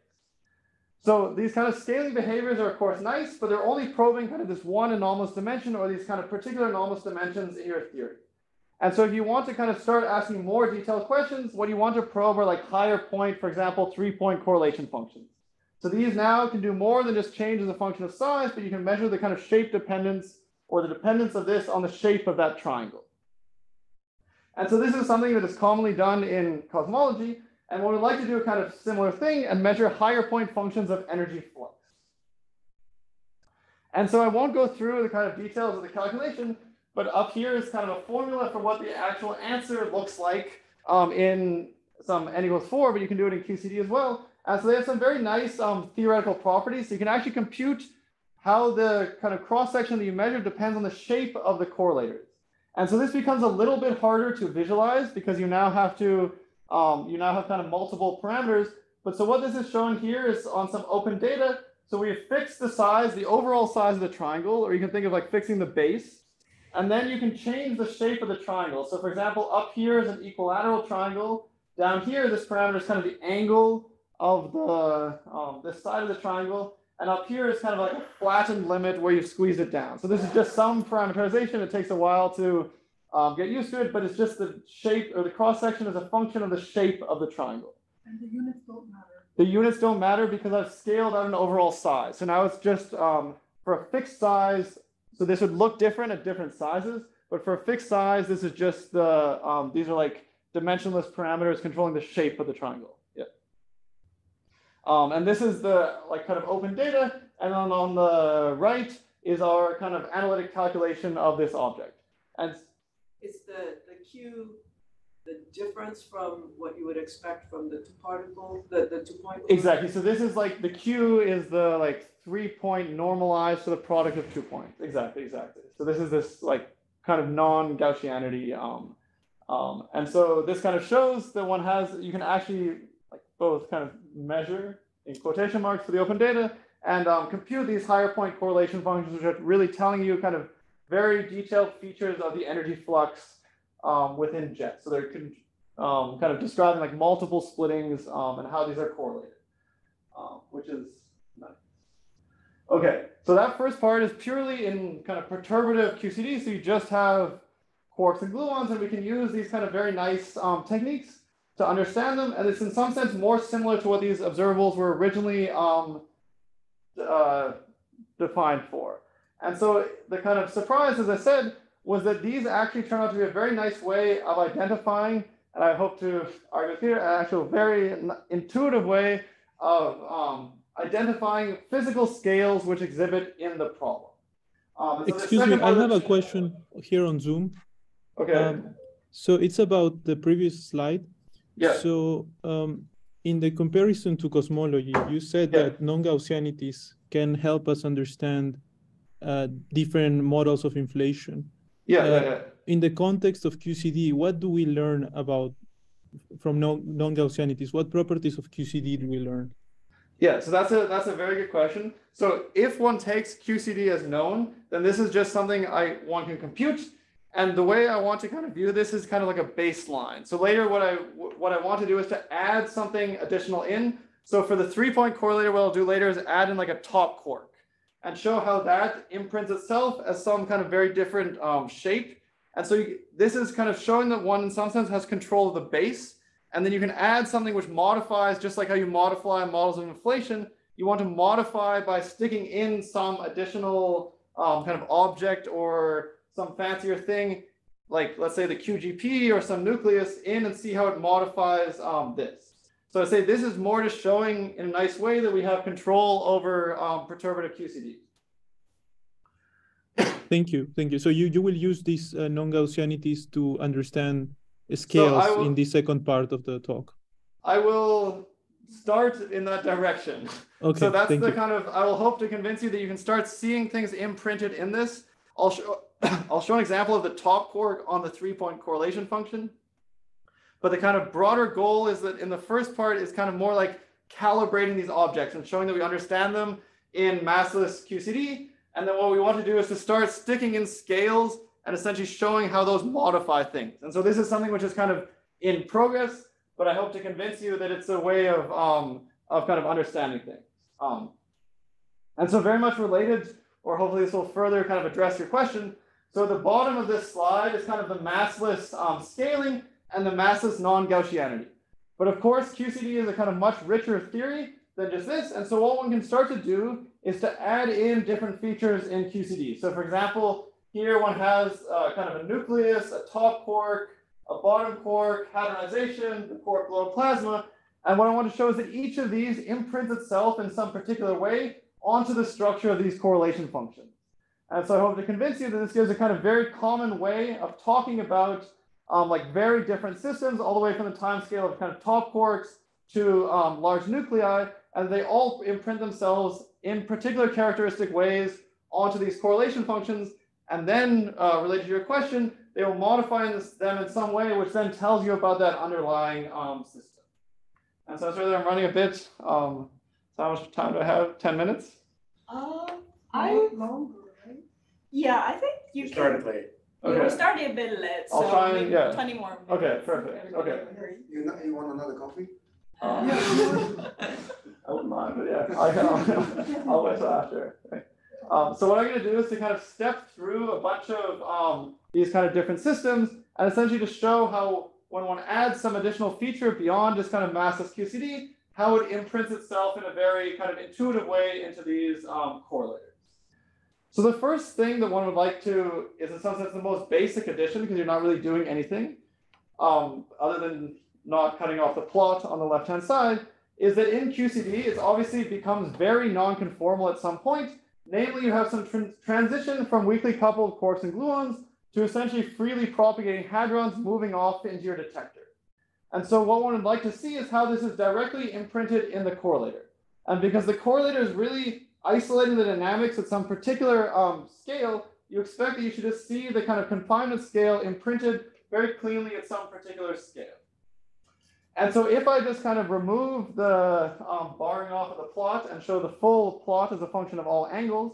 So these kind of scaling behaviors are of course nice, but they're only probing kind of this one anomalous dimension or these kind of particular anomalous dimensions in your theory. And so if you want to kind of start asking more detailed questions, what you want to probe are like higher point, for example, three point correlation functions. So these now can do more than just change as a function of size, but you can measure the kind of shape dependence or the dependence of this on the shape of that triangle. And so this is something that is commonly done in cosmology, and we would like to do a kind of similar thing and measure higher point functions of energy flux. And so I won't go through the kind of details of the calculation, but up here is kind of a formula for what the actual answer looks like um, in some n equals 4, but you can do it in QCD as well. And so they have some very nice um, theoretical properties. So you can actually compute how the kind of cross section that you measure depends on the shape of the correlators. And so this becomes a little bit harder to visualize because you now have to, um, you now have kind of multiple parameters. But so what this is showing here is on some open data. So we have fixed the size, the overall size of the triangle, or you can think of like fixing the base. And then you can change the shape of the triangle. So for example, up here is an equilateral triangle. Down here, this parameter is kind of the angle of the um, this side of the triangle. And up here is kind of like a flattened limit where you squeeze it down. So this is just some parameterization. It takes a while to um, get used to it, but it's just the shape or the cross section is a function of the shape of the triangle. And the units don't matter. The units don't matter because I've scaled out an overall size. So now it's just um, for a fixed size. So this would look different at different sizes, but for a fixed size, this is just the, um, these are like dimensionless parameters controlling the shape of the triangle. Yeah. Um, and this is the like kind of open data. And then on the right is our kind of analytic calculation of this object. And Is the, the Q the difference from what you would expect from the two particle, the, the two point? exactly. So this is like the Q is the like three point normalized to the product of two points. Exactly, exactly. So this is this like kind of non-Gaussianity. Um, um, and so this kind of shows that one has, you can actually like both kind of measure in quotation marks for the open data and um, compute these higher point correlation functions, which are really telling you kind of very detailed features of the energy flux um, within jets. So they're um, kind of describing like multiple splittings um, and how these are correlated, um, which is nice. Okay, so that first part is purely in kind of perturbative QCD. So you just have quarks and gluons, and we can use these kind of very nice um, techniques to understand them. And it's in some sense more similar to what these observables were originally um, uh, defined for. And so the kind of surprise, as I said, was that these actually turn out to be a very nice way of identifying, and I hope to argue here, an actual very intuitive way of um, identifying physical scales which exhibit in the problem. Um, so Excuse me, I have a question here on Zoom. Okay. Um, so it's about the previous slide. Yeah. So um, in the comparison to cosmology, you said Yeah. that non-Gaussianities can help us understand uh, different models of inflation. yeah, yeah, uh, yeah. In the context of QCD, what do we learn about from non- non-Gaussianities? What properties of QCD do we learn? Yeah, so that's a that's a very good question. So if one takes QCD as known, then this is just something I one can compute. And the way I want to kind of view this is kind of like a baseline. So later, what I what I want to do is to add something additional in. So for the three point correlator, what I'll do later is add in like a top quark and show how that imprints itself as some kind of very different um, shape. And so you, this is kind of showing that one in some sense has control of the base. And then you can add something which modifies, just like how you modify models of inflation, you want to modify by sticking in some additional um, kind of object or some fancier thing, like let's say the QGP or some nucleus in and see how it modifies um, this. So I say this is more just showing in a nice way that we have control over um, perturbative QCD. Thank you, thank you. So you, you will use these uh, non-Gaussianities to understand scales will- in the second part of the talk. I will start in that direction. Okay, so that's the you. kind of I will hope to convince you that you can start seeing things imprinted in this. I'll show I'll show an example of the top quark on the three-point correlation function. But the kind of broader goal is that in the first part is kind of more like calibrating these objects and showing that we understand them in massless QCD. And then what we want to do is to start sticking in scales and essentially showing how those modify things. And so this is something which is kind of in progress, but I hope to convince you that it's a way of um, of kind of understanding things. Um, and so very much related, or hopefully this will further kind of address your question. So the bottom of this slide is kind of the massless um, scaling and the massless non-Gaussianity. But of course, QCD is a kind of much richer theory than just this. And so what one can start to do is to add in different features in QCD. So for example, here one has uh, kind of a nucleus, a top quark, a bottom quark, hadronization, the quark gluon plasma. And what I want to show is that each of these imprints itself in some particular way onto the structure of these correlation functions. And so I hope to convince you that this gives a kind of very common way of talking about um, like very different systems, all the way from the time scale of kind of top quarks to um, large nuclei, and they all imprint themselves in particular characteristic ways onto these correlation functions. And then uh, related to your question, they will modify this, them in some way, which then tells you about that underlying um, system. And so sorry that I'm running a bit. Um, so how much time do I have? 10 minutes? Um, I, Longer, right? yeah, I think you You can. started late. We Okay. started a bit late, I'll so try and- maybe yeah. twenty more minutes. Okay, perfect. Okay. You not, you want another coffee? Um, I wouldn't mind, but yeah, I can, I'll, I'll wait till after. Um, so what I'm gonna do is to kind of step through a bunch of um, these kind of different systems and essentially to show how when one adds some additional feature beyond just kind of massless QCD, how it imprints itself in a very kind of intuitive way into these um, correlators. So the first thing that one would like to is in some sense the most basic addition because you're not really doing anything um, other than not cutting off the plot on the left-hand side, is that in QCD, it obviously becomes very non-conformal at some point. Namely, you have some tran- transition from weakly coupled quarks and gluons to essentially freely propagating hadrons moving off into your detector. And so what one would like to see is how this is directly imprinted in the correlator. And because the correlator is really isolating the dynamics at some particular um, scale, you expect that you should just see the kind of confinement scale imprinted very cleanly at some particular scale. And so if I just kind of remove the um, barring off of the plot and show the full plot as a function of all angles,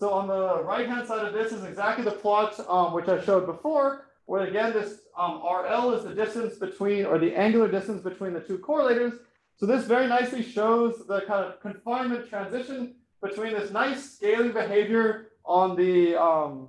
so on the right-hand side of this is exactly the plot um, which I showed before, where again, this um, RL is the distance between, or the angular distance between the two correlators. So this very nicely shows the kind of confinement transition between this nice scaling behavior on the um,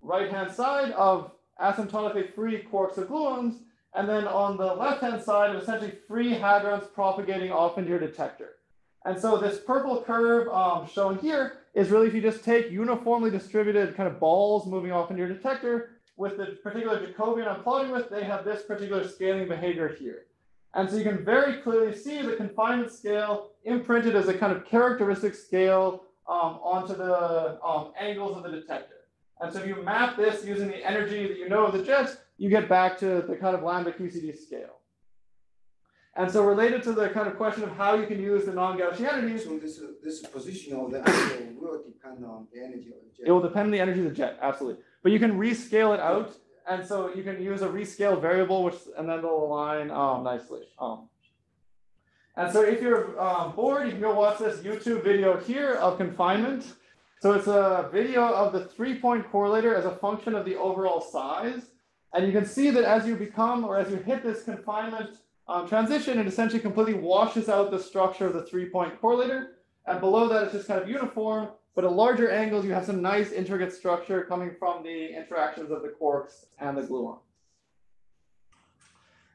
right-hand side of asymptotically free quarks or gluons, and then on the left-hand side, of essentially free hadrons propagating off into your detector. And so this purple curve um, shown here is really if you just take uniformly distributed kind of balls moving off into your detector with the particular Jacobian I'm plotting with, they have this particular scaling behavior here. And so you can very clearly see the confinement scale imprinted as a kind of characteristic scale um, onto the um, angles of the detector. And so if you map this using the energy that you know of the jets, you get back to the kind of lambda QCD scale. And so related to the kind of question of how you can use the non-Gaussianities, So this, this position of the angle will depend on the energy of the jet. it will depend on the energy of the jet, absolutely. But you can rescale it out, and so you can use a rescale variable, which and then they'll align um, nicely. Um, and so if you're um, bored, you can go watch this YouTube video here of confinement. So it's a video of the three-point correlator as a function of the overall size. And you can see that as you become, or as you hit this confinement um, transition, it essentially completely washes out the structure of the three-point correlator. And below that, it's just kind of uniform. But at larger angles, you have some nice intricate structure coming from the interactions of the quarks and the gluons.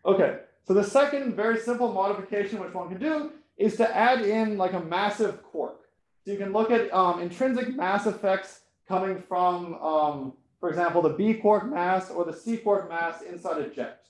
Okay, so the second very simple modification which one can do is to add in like a massive quark. So you can look at um, intrinsic mass effects coming from, um, for example, the B quark mass or the C quark mass inside a jet.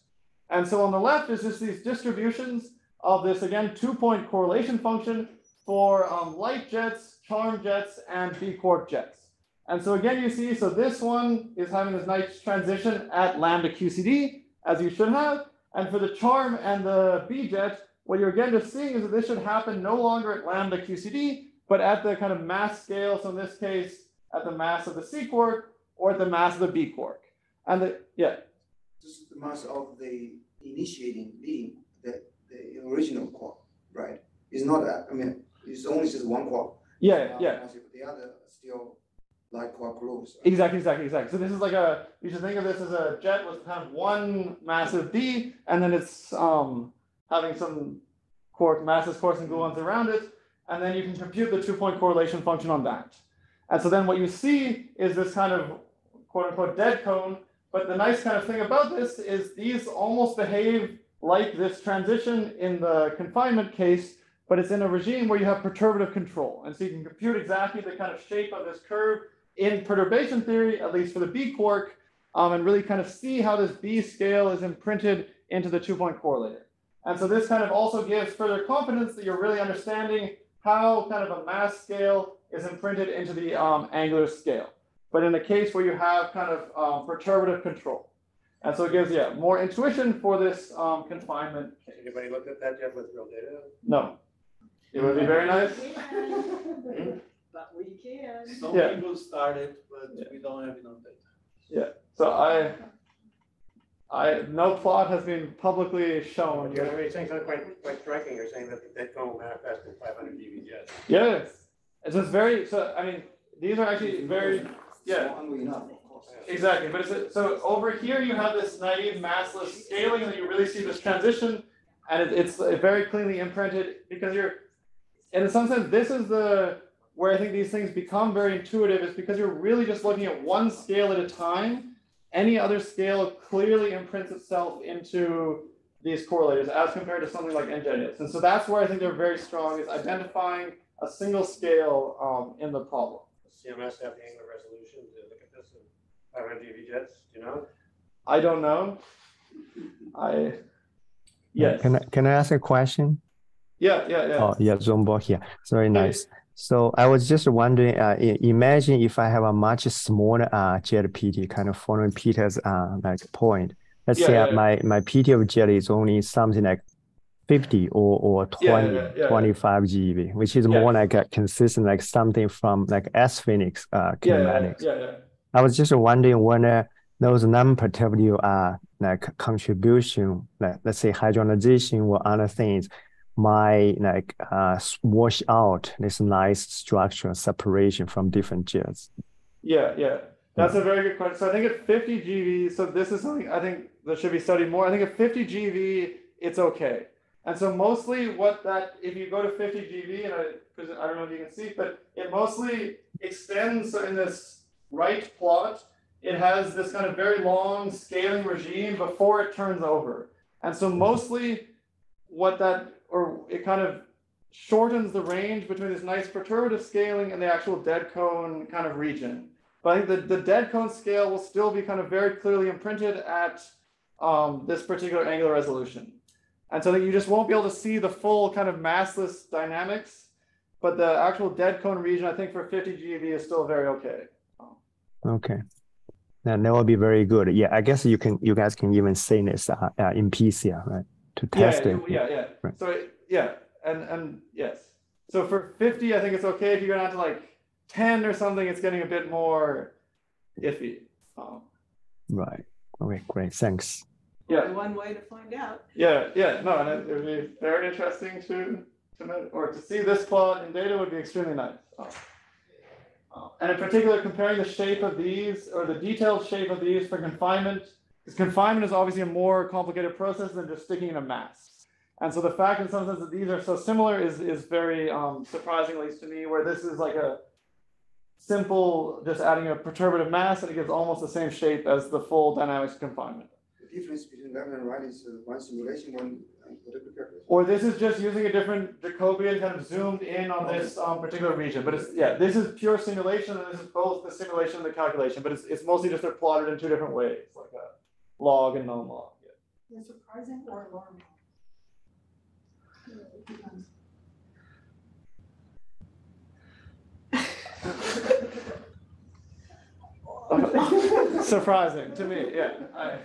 And so on the left is just these distributions of this, again, two-point correlation function for um, light jets, charm jets, and B quark jets. And so again, you see, so this one is having this nice transition at lambda QCD, as you should have. And for the charm and the B jet, what you're again just seeing is that this should happen no longer at lambda QCD, but at the kind of mass scale. So in this case, at the mass of the C quark or at the mass of the B quark. And the, yeah, This is the mass of the initiating leading, the, the original quark, right? It's not, I mean, it's only just one quark. Yeah, Uh, yeah. The other still like quark groups. Exactly, exactly, exactly. So this is like a, you should think of this as a jet with kind of one massive B, and then it's um having some quark masses, quarks and gluons around it, and then you can compute the two-point correlation function on that. And so then what you see is this kind of quote unquote dead cone, but the nice kind of thing about this is these almost behave like this transition in the confinement case, but it's in a regime where you have perturbative control. And so you can compute exactly the kind of shape of this curve in perturbation theory, at least for the B quark, um, and really kind of see how this B scale is imprinted into the two-point correlator. And so this kind of also gives further confidence that you're really understanding how kind of a mass scale is imprinted into the um, angular scale. But in a case where you have kind of um, perturbative control. And so it gives, yeah, more intuition for this um, confinement. Anybody looked at that yet with real data? No. It would be very nice. But we can. Some Yeah. people started, but we don't have enough data. Yeah. So I, I, no plot has been publicly shown. You're you're saying something quite, quite striking, you're saying that the dead cone will manifest in five hundred GeV jets. Yes, it's just very, so, I mean, these are actually very, yeah. Small enough, of course. exactly, but it's, a- so over here you have this naive massless scaling, and you really see this transition. And it, it's very cleanly imprinted, because you're, and in some sense, this is the, where I think these things become very intuitive, is because you're really just looking at one scale at a time. Any other scale clearly imprints itself into these correlators as compared to something like NGIS. And so that's where I think they're very strong, is identifying a single scale um, in the problem. Does CMS have the angular resolution to look at this in five hundred GeV jets, do you know? I don't know. I, yes, Can I, can I ask a question? Yeah, yeah, yeah. Oh, yeah, Zhongbo here. It's very nice. So I was just wondering, uh, imagine if I have a much smaller uh, jet PT, kind of following Peter's uh, like point. Let's Yeah, say yeah, uh, yeah. my my PT of jet is only something like 50 or or Yeah, 20, yeah, yeah, yeah. 25 GeV, which is Yeah. more like a consistent, like something from like sPHENIX uh, Yeah, yeah, kinematics. yeah, yeah. I was just wondering whether those non-perturbative uh, like contribution, like let's say hadronization or other things, might like uh, wash out this nice structural separation from different jets. Yeah, yeah. That's a very good question. So I think at 50 GeV, so this is something I think that should be studied more. I think at 50 GeV, it's okay. And so mostly what that, if you go to 50 GeV, and I, because I don't know if you can see, but it mostly extends so in this right plot. It has this kind of very long scaling regime before it turns over. And so mostly what that, or it kind of shortens the range between this nice perturbative scaling and the actual dead cone kind of region. But I think the, the dead cone scale will still be kind of very clearly imprinted at um, this particular angular resolution. And so that you just won't be able to see the full kind of massless dynamics, but the actual dead cone region, I think for 50 GeV is still very okay. Okay. Then that would be very good. Yeah, I guess you can, you guys can even say this uh, uh, in PCA, right? To Yeah, it. you- yeah, yeah. Right. So yeah, and and yes. So for 50, I think it's okay. If you go down to like 10 or something, it's getting a bit more iffy. Um, Right. Okay, great. Thanks. yeah. Only one way to find out. Yeah, yeah, no, and it would be very interesting to to know, or to see this plot in data would be extremely nice. Um, uh, and in particular, comparing the shape of these or the detailed shape of these for confinement, because confinement is obviously a more complicated process than just sticking in a mass. And so the fact in some sense that these are so similar is is very um, surprising, at least to me, where this is like a simple, just adding a perturbative mass and it gives almost the same shape as the full dynamics of confinement. The difference between left and right is uh, one simulation, one particular. Or this is just using a different Jacobian kind of zoomed in on this um, particular region, but it's, yeah, this is pure simulation and this is both the simulation and the calculation, but it's, it's mostly just they're plotted in two different ways, like a log and non-log. yeah. Is surprising or alarming? Surprising to me, yeah, I,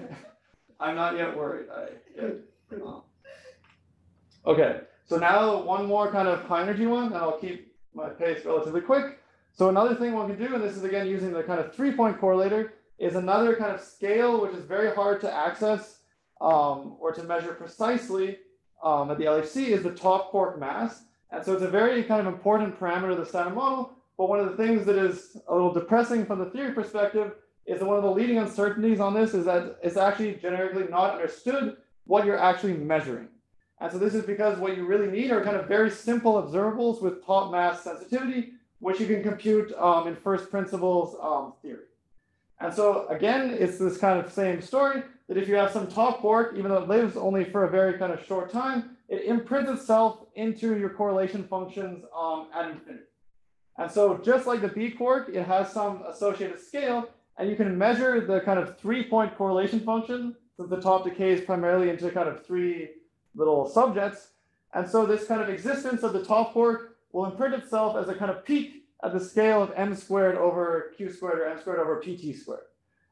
I'm not yet worried, I, yeah. uh, Okay, so now one more kind of high energy one, and I'll keep my pace relatively quick. So another thing one can do, and this is again using the kind of three point correlator, is another kind of scale which is very hard to access um, or to measure precisely um, at the LHC is the top quark mass. And so it's a very kind of important parameter of the standard model. But one of the things that is a little depressing from the theory perspective is that one of the leading uncertainties on this is that it's actually generically not understood what you're actually measuring. And so this is because what you really need are kind of very simple observables with top mass sensitivity, which you can compute um, in first principles um, theory. And so again, it's this kind of same story that if you have some top quark, even though it lives only for a very kind of short time, it imprints itself into your correlation functions um, at infinity. And so just like the B quark, it has some associated scale, and you can measure the kind of three-point correlation function, since the top decays primarily into kind of three little subjets. And so this kind of existence of the top quark will imprint itself as a kind of peak at the scale of m squared over q squared or m squared over pt squared.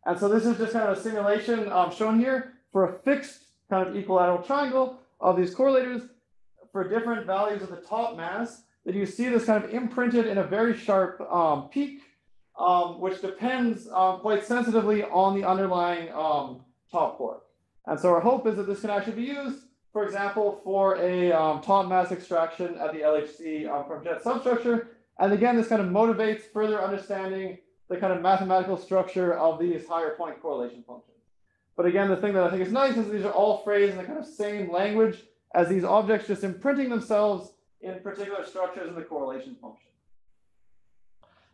And so this is just kind of a simulation um, shown here for a fixed kind of equilateral triangle of these correlators for different values of the top mass that you see this kind of imprinted in a very sharp um, peak, um, which depends um, quite sensitively on the underlying um, top quark. And so our hope is that this can actually be used, for example, for a um, top mass extraction at the LHC from jet substructure. And again, this kind of motivates further understanding the kind of mathematical structure of these higher point correlation functions. But again, the thing that I think is nice is these are all phrased in the kind of same language as these objects just imprinting themselves in particular structures in the correlation function.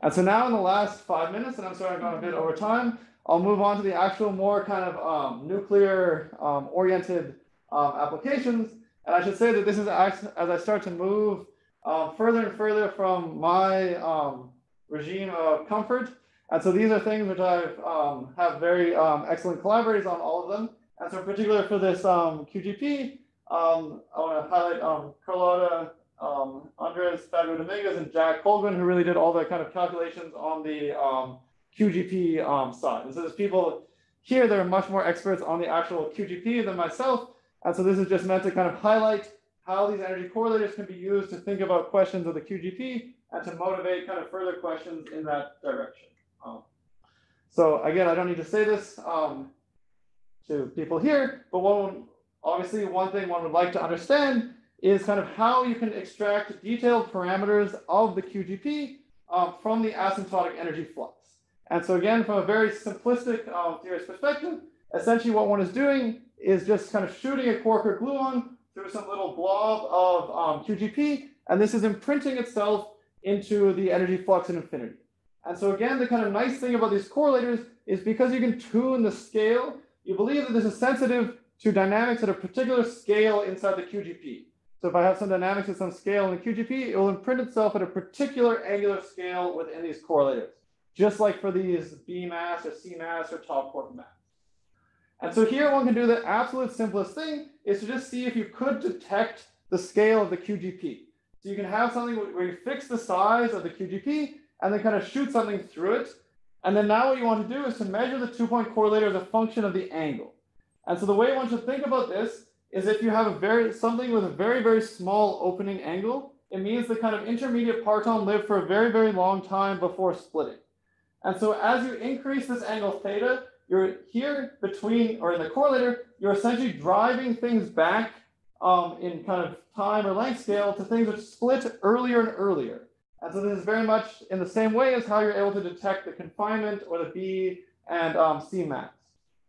And so now in the last five minutes, and I'm sorry I've gone a bit over time, I'll move on to the actual more kind of um, nuclear um, oriented um, applications. And I should say that this is as I start to move um, further and further from my um, regime of comfort. And so these are things which I've um, have very excellent collaborators on all of them. And so in particular for this QGP, um, I want to highlight um, Carlota um, Andres Fabio Dominguez and Jack Holguin, who really did all the kind of calculations on the um, QGP um, side. And so there's people here that are much more experts on the actual QGP than myself. And so this is just meant to kind of highlight how these energy correlators can be used to think about questions of the QGP and to motivate kind of further questions in that direction. Um, so again, I don't need to say this um, to people here, but one Obviously, one thing one would like to understand is kind of how you can extract detailed parameters of the QGP um, from the asymptotic energy flux. And so again, from a very simplistic um, theorist perspective, essentially what one is doing is just kind of shooting a quark or gluon through some little blob of um, QGP, and this is imprinting itself into the energy flux in infinity. And so again, the kind of nice thing about these correlators is because you can tune the scale, you believe that this is sensitive to dynamics at a particular scale inside the QGP. So if I have some dynamics at some scale in the QGP, it will imprint itself at a particular angular scale within these correlators, just like for these B mass or C mass or top quark mass. And so here one can do the absolute simplest thing is to just see if you could detect the scale of the QGP. So you can have something where you fix the size of the QGP and then kind of shoot something through it. And then now what you want to do is to measure the two point correlator as a function of the angle. And so the way one should think about this is if you have a very something with a very, very small opening angle, it means the kind of intermediate parton lived for a very, very long time before splitting. And so as you increase this angle theta, you're here between, or in the correlator, you're essentially driving things back um, in kind of time or length scale to things which split earlier and earlier. And so this is very much in the same way as how you're able to detect the confinement or the B and um, C max.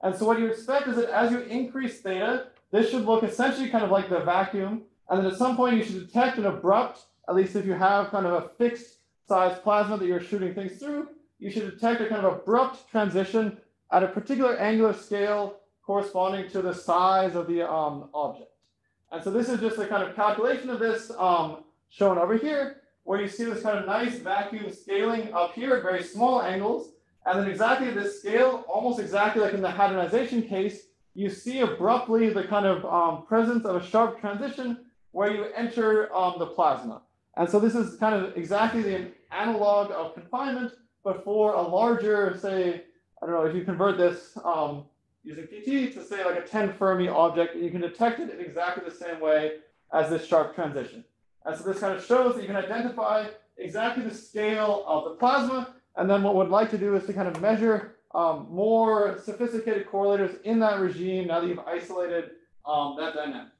And so what you expect is that as you increase theta, this should look essentially kind of like the vacuum. And then at some point you should detect an abrupt, at least if you have kind of a fixed size plasma that you're shooting things through, you should detect a kind of abrupt transition at a particular angular scale corresponding to the size of the um, object. And so this is just a kind of calculation of this um, shown over here, where you see this kind of nice vacuum scaling up here at very small angles. And then exactly this scale, almost exactly like in the hadronization case, you see abruptly the kind of um, presence of a sharp transition where you enter um, the plasma. And so this is kind of exactly the analog of confinement, but for a larger, say, I don't know, if you convert this um, using PT to say like a 10 Fermi object, you can detect it in exactly the same way as this sharp transition. And so this kind of shows that you can identify exactly the scale of the plasma. And then what we'd like to do is to kind of measure um, more sophisticated correlators in that regime now that you've isolated um, that dynamics.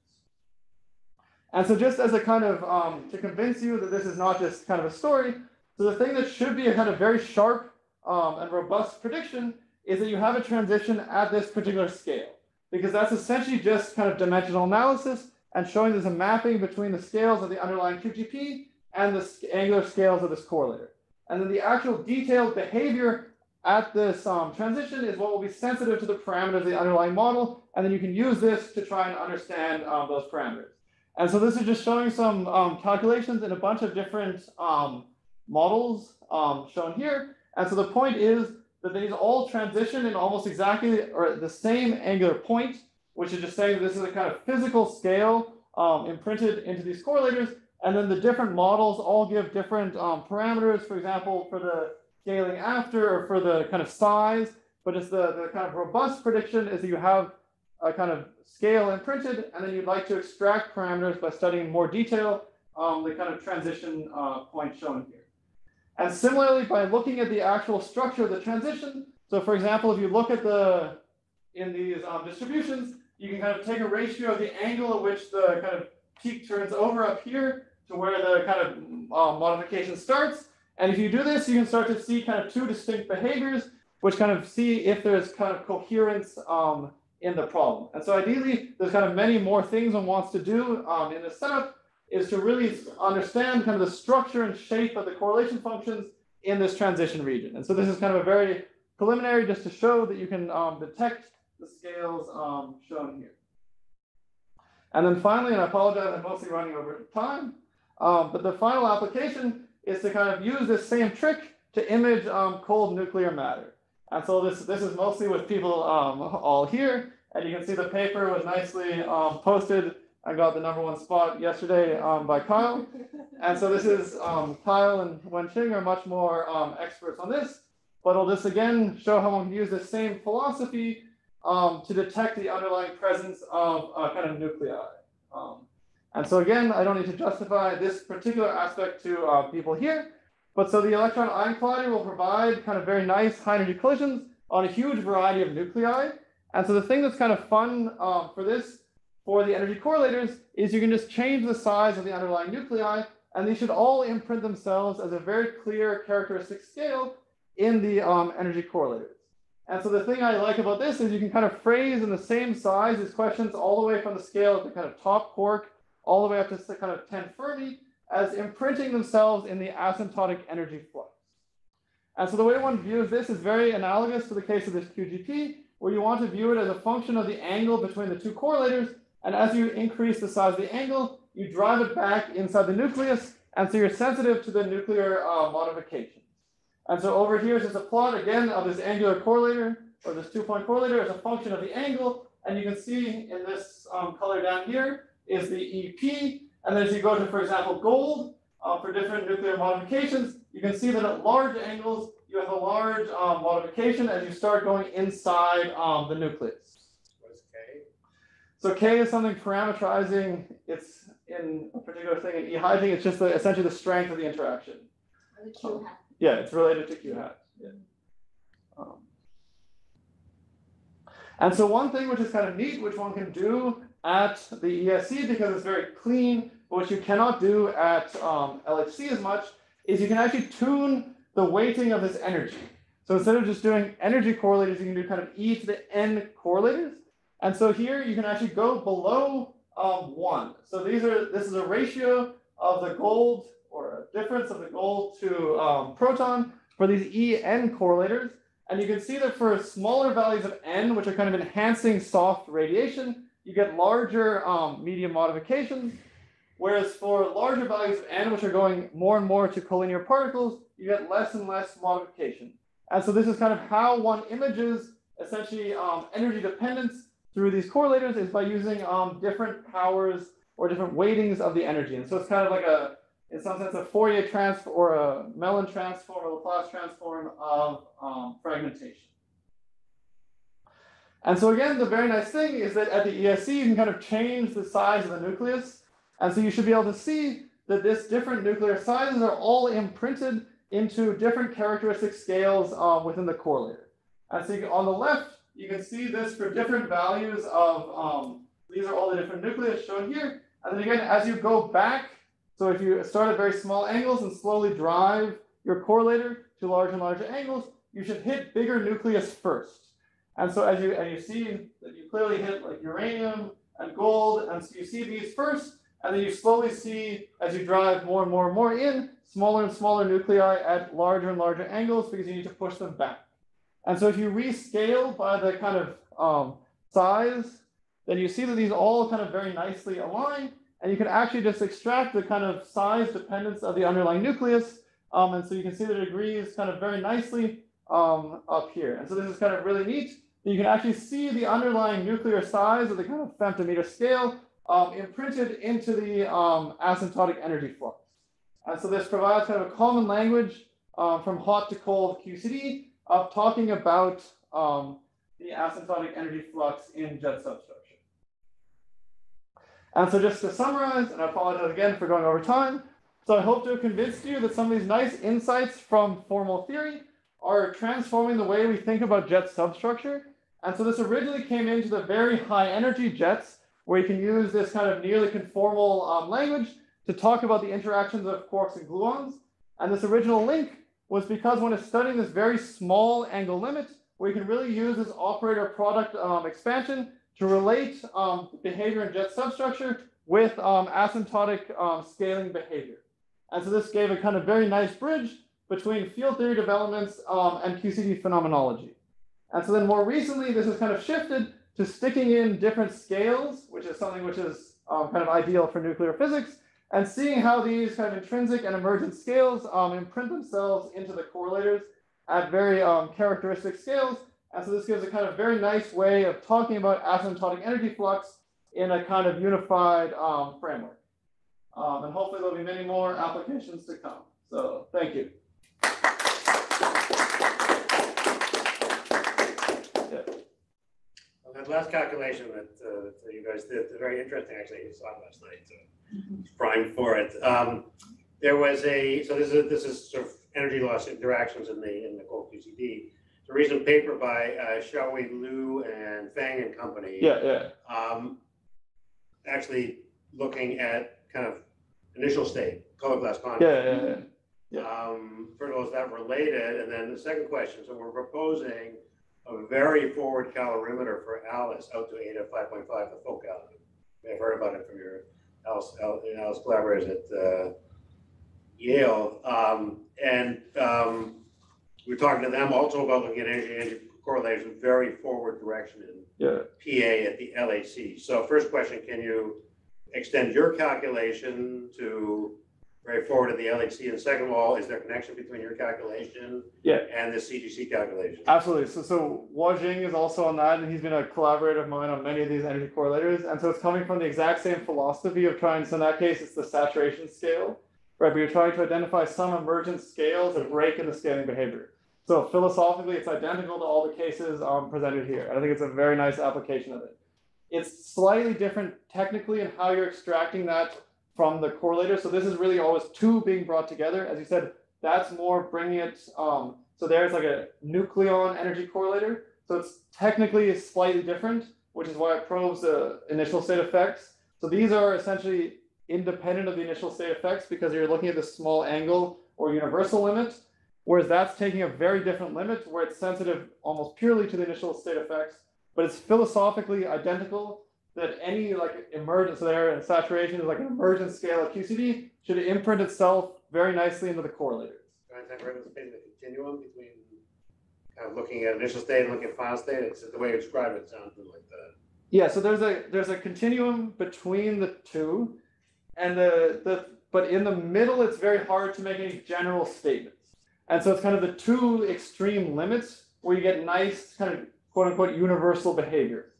And so just as a kind of, um, to convince you that this is not just kind of a story, so the thing that should be a kind of very sharp um, and robust prediction is that you have a transition at this particular scale, because that's essentially just kind of dimensional analysis and showing there's a mapping between the scales of the underlying QGP and the angular scales of this correlator. And then the actual detailed behavior at this um, transition is what will be sensitive to the parameters of the underlying model. And then you can use this to try and understand um, those parameters. And so this is just showing some um, calculations in a bunch of different um, models um, shown here. And so the point is that these all transition in almost exactly or at the same angular point, which is just saying this is a kind of physical scale um, imprinted into these correlators. And then the different models all give different um, parameters, for example, for the scaling after or for the kind of size. But it's the, the kind of robust prediction is that you have a kind of scale imprinted, and then you'd like to extract parameters by studying more detail um, the kind of transition uh, point shown here. And similarly, by looking at the actual structure of the transition, so for example, if you look at the, in these um, distributions, you can kind of take a ratio of the angle at which the kind of peak turns over up here to where the kind of uh, modification starts. And if you do this, you can start to see kind of two distinct behaviors, which kind of see if there's kind of coherence um, in the problem. And so ideally, there's kind of many more things one wants to do um, in this setup is to really understand kind of the structure and shape of the correlation functions in this transition region. And so this is kind of a very preliminary just to show that you can um, detect the scales um, shown here. And then finally, and I apologize, I'm mostly running over time, um, but the final application is to kind of use this same trick to image um, cold nuclear matter. And so this, this is mostly with people um, all here. And you can see the paper was nicely um, posted. I got the number one spot yesterday um, by Kyle. And so this is um, Kyle and Wenqing are much more um, experts on this. But I'll just again show how one can use the same philosophy um, to detect the underlying presence of uh, kind of nuclei. and so again, I don't need to justify this particular aspect to uh, people here. But so the electron ion collider will provide kind of very nice high energy collisions on a huge variety of nuclei. And so the thing that's kind of fun um, for this, for the energy correlators, is you can just change the size of the underlying nuclei, and they should all imprint themselves as a very clear characteristic scale in the um, energy correlators. And so the thing I like about this is you can kind of phrase in the same size these questions all the way from the scale of the kind of top quark all the way up to the kind of 10 Fermi, as imprinting themselves in the asymptotic energy flux. And so the way one views this is very analogous to the case of this QGP, where you want to view it as a function of the angle between the two correlators. And as you increase the size of the angle, you drive it back inside the nucleus. And so you're sensitive to the nuclear uh, modifications. And so over here is just a plot again of this angular correlator or this two point correlator as a function of the angle. And you can see in this um, color down here is the EP and then as you go to, for example, gold uh, for different nuclear modifications, you can see that at large angles, you have a large um, modification as you start going inside um, the nucleus. So K is something parameterizing. It's in a particular thing in E hydrogen. It's just the, essentially the strength of the interaction. The Q hat. Yeah, it's related to Q hat. Yeah. Um, and so one thing which is kind of neat, which one can do at the EIC because it's very clean but what you cannot do at um, LHC as much is you can actually tune the weighting of this energy. So instead of just doing energy correlators, you can do kind of E to the N correlators. And so here you can actually go below um, one. So these are this is a ratio of the gold or a difference of the gold to um, proton for these EN correlators. And you can see that for smaller values of N, which are kind of enhancing soft radiation, you get larger um, medium modifications. Whereas for larger values of n, which are going more and more to collinear particles, you get less and less modification. And so this is kind of how one images essentially um, energy dependence through these correlators is by using um, different powers or different weightings of the energy. And so it's kind of like a, in some sense, a Fourier transform or a Mellin transform or Laplace transform of um, fragmentation. And so again, the very nice thing is that at the EIC, you can kind of change the size of the nucleus And so you should be able to see that this different nuclear sizes are all imprinted into different characteristic scales uh, within the correlator. And so you, on the left, you can see this for different values of, um, these are all the different nuclei shown here. And then again, as you go back, so if you start at very small angles and slowly drive your correlator to larger and larger angles, you should hit bigger nucleus first. And so as you, and you see that you clearly hit like uranium and gold, and so you see these first, and then you slowly see as you drive more and more and more in, smaller and smaller nuclei at larger and larger angles because you need to push them back. And so if you rescale by the kind of um, size, then you see that these all kind of very nicely align, and you can actually just extract the kind of size dependence of the underlying nucleus. Um, and so you can see the degrees kind of very nicely um, up here. And so this is kind of really neat. You can actually see the underlying nuclear size of the kind of femtometer scale um, imprinted into the um, asymptotic energy flux. And so this provides kind of a common language um, from hot to cold QCD of talking about um, the asymptotic energy flux in jet substructure. And so just to summarize, and I apologize again for going over time, so I hope to have convinced you that some of these nice insights from formal theory are transforming the way we think about jet substructure. And so this originally came into the very high energy jets, where you can use this kind of nearly conformal um, language to talk about the interactions of quarks and gluons. And this original link was because when it's studying this very small angle limit, we can really use this operator product um, expansion to relate um, behavior in jet substructure with um, asymptotic um, scaling behavior. And so this gave a kind of very nice bridge between field theory developments um, and QCD phenomenology. And so then more recently, this has kind of shifted to sticking in different scales, which is something which is um, kind of ideal for nuclear physics, and seeing how these kind of intrinsic and emergent scales um, imprint themselves into the correlators at very um, characteristic scales. And so this gives a kind of very nice way of talking about asymptotic energy flux in a kind of unified um, framework. Um, and hopefully there'll be many more applications to come. So thank you. Well, that last calculation that, uh, that you guys did, very interesting, actually, I saw it last night, so it's primed for it. Um, there was a, so this is, this is sort of energy loss interactions in the, in the cold QCD. The recent paper by, uh, Xiaowei Liu and Fang and Company. Yeah, yeah. Um, actually looking at kind of initial state, color glass Yeah, yeah, yeah. Yeah. Um, first of all, is that related? And then the second question, so we're proposing a very forward calorimeter for Alice out to eta five point five, the FoCal. You may have heard about it from your Alice, Al- Alice collaborators at, uh, Yale. Um, and, um, we're talking to them also about looking at energy, energy correlation, very forward direction in Yeah. PA at the LHC. So first question, can you extend your calculation to very forward at the LHC? And second of all, is there a connection between your calculation Yeah. and the CGC calculation? Absolutely. So, so Hua Xing is also on that, and he's been a collaborator of mine on many of these energy correlators. And so it's coming from the exact same philosophy of trying, so in that case, it's the saturation scale, right? But you're trying to identify some emergent scales that break in the scaling behavior. So philosophically, it's identical to all the cases um, presented here. I think it's a very nice application of it. It's slightly different technically in how you're extracting that from the correlator. So this is really always two being brought together. As you said, that's more bringing it. Um, so there's like a nucleon energy correlator. So it's technically slightly different, which is why it probes the initial state effects. So these are essentially independent of the initial state effects because you're looking at the small angle or universal limit. Whereas that's taking a very different limit where it's sensitive almost purely to the initial state effects, but it's philosophically identical that any like emergence there and saturation is like an emergent scale of QCD should imprint itself very nicely into the correlators. Represent the continuum between kind of looking at initial state and looking at final state. It's the way you describe it sounds like that. Yeah, so there's a there's a continuum between the two, and the the but in the middle it's very hard to make any general statements. And so it's kind of the two extreme limits where you get nice kind of quote unquote universal behavior.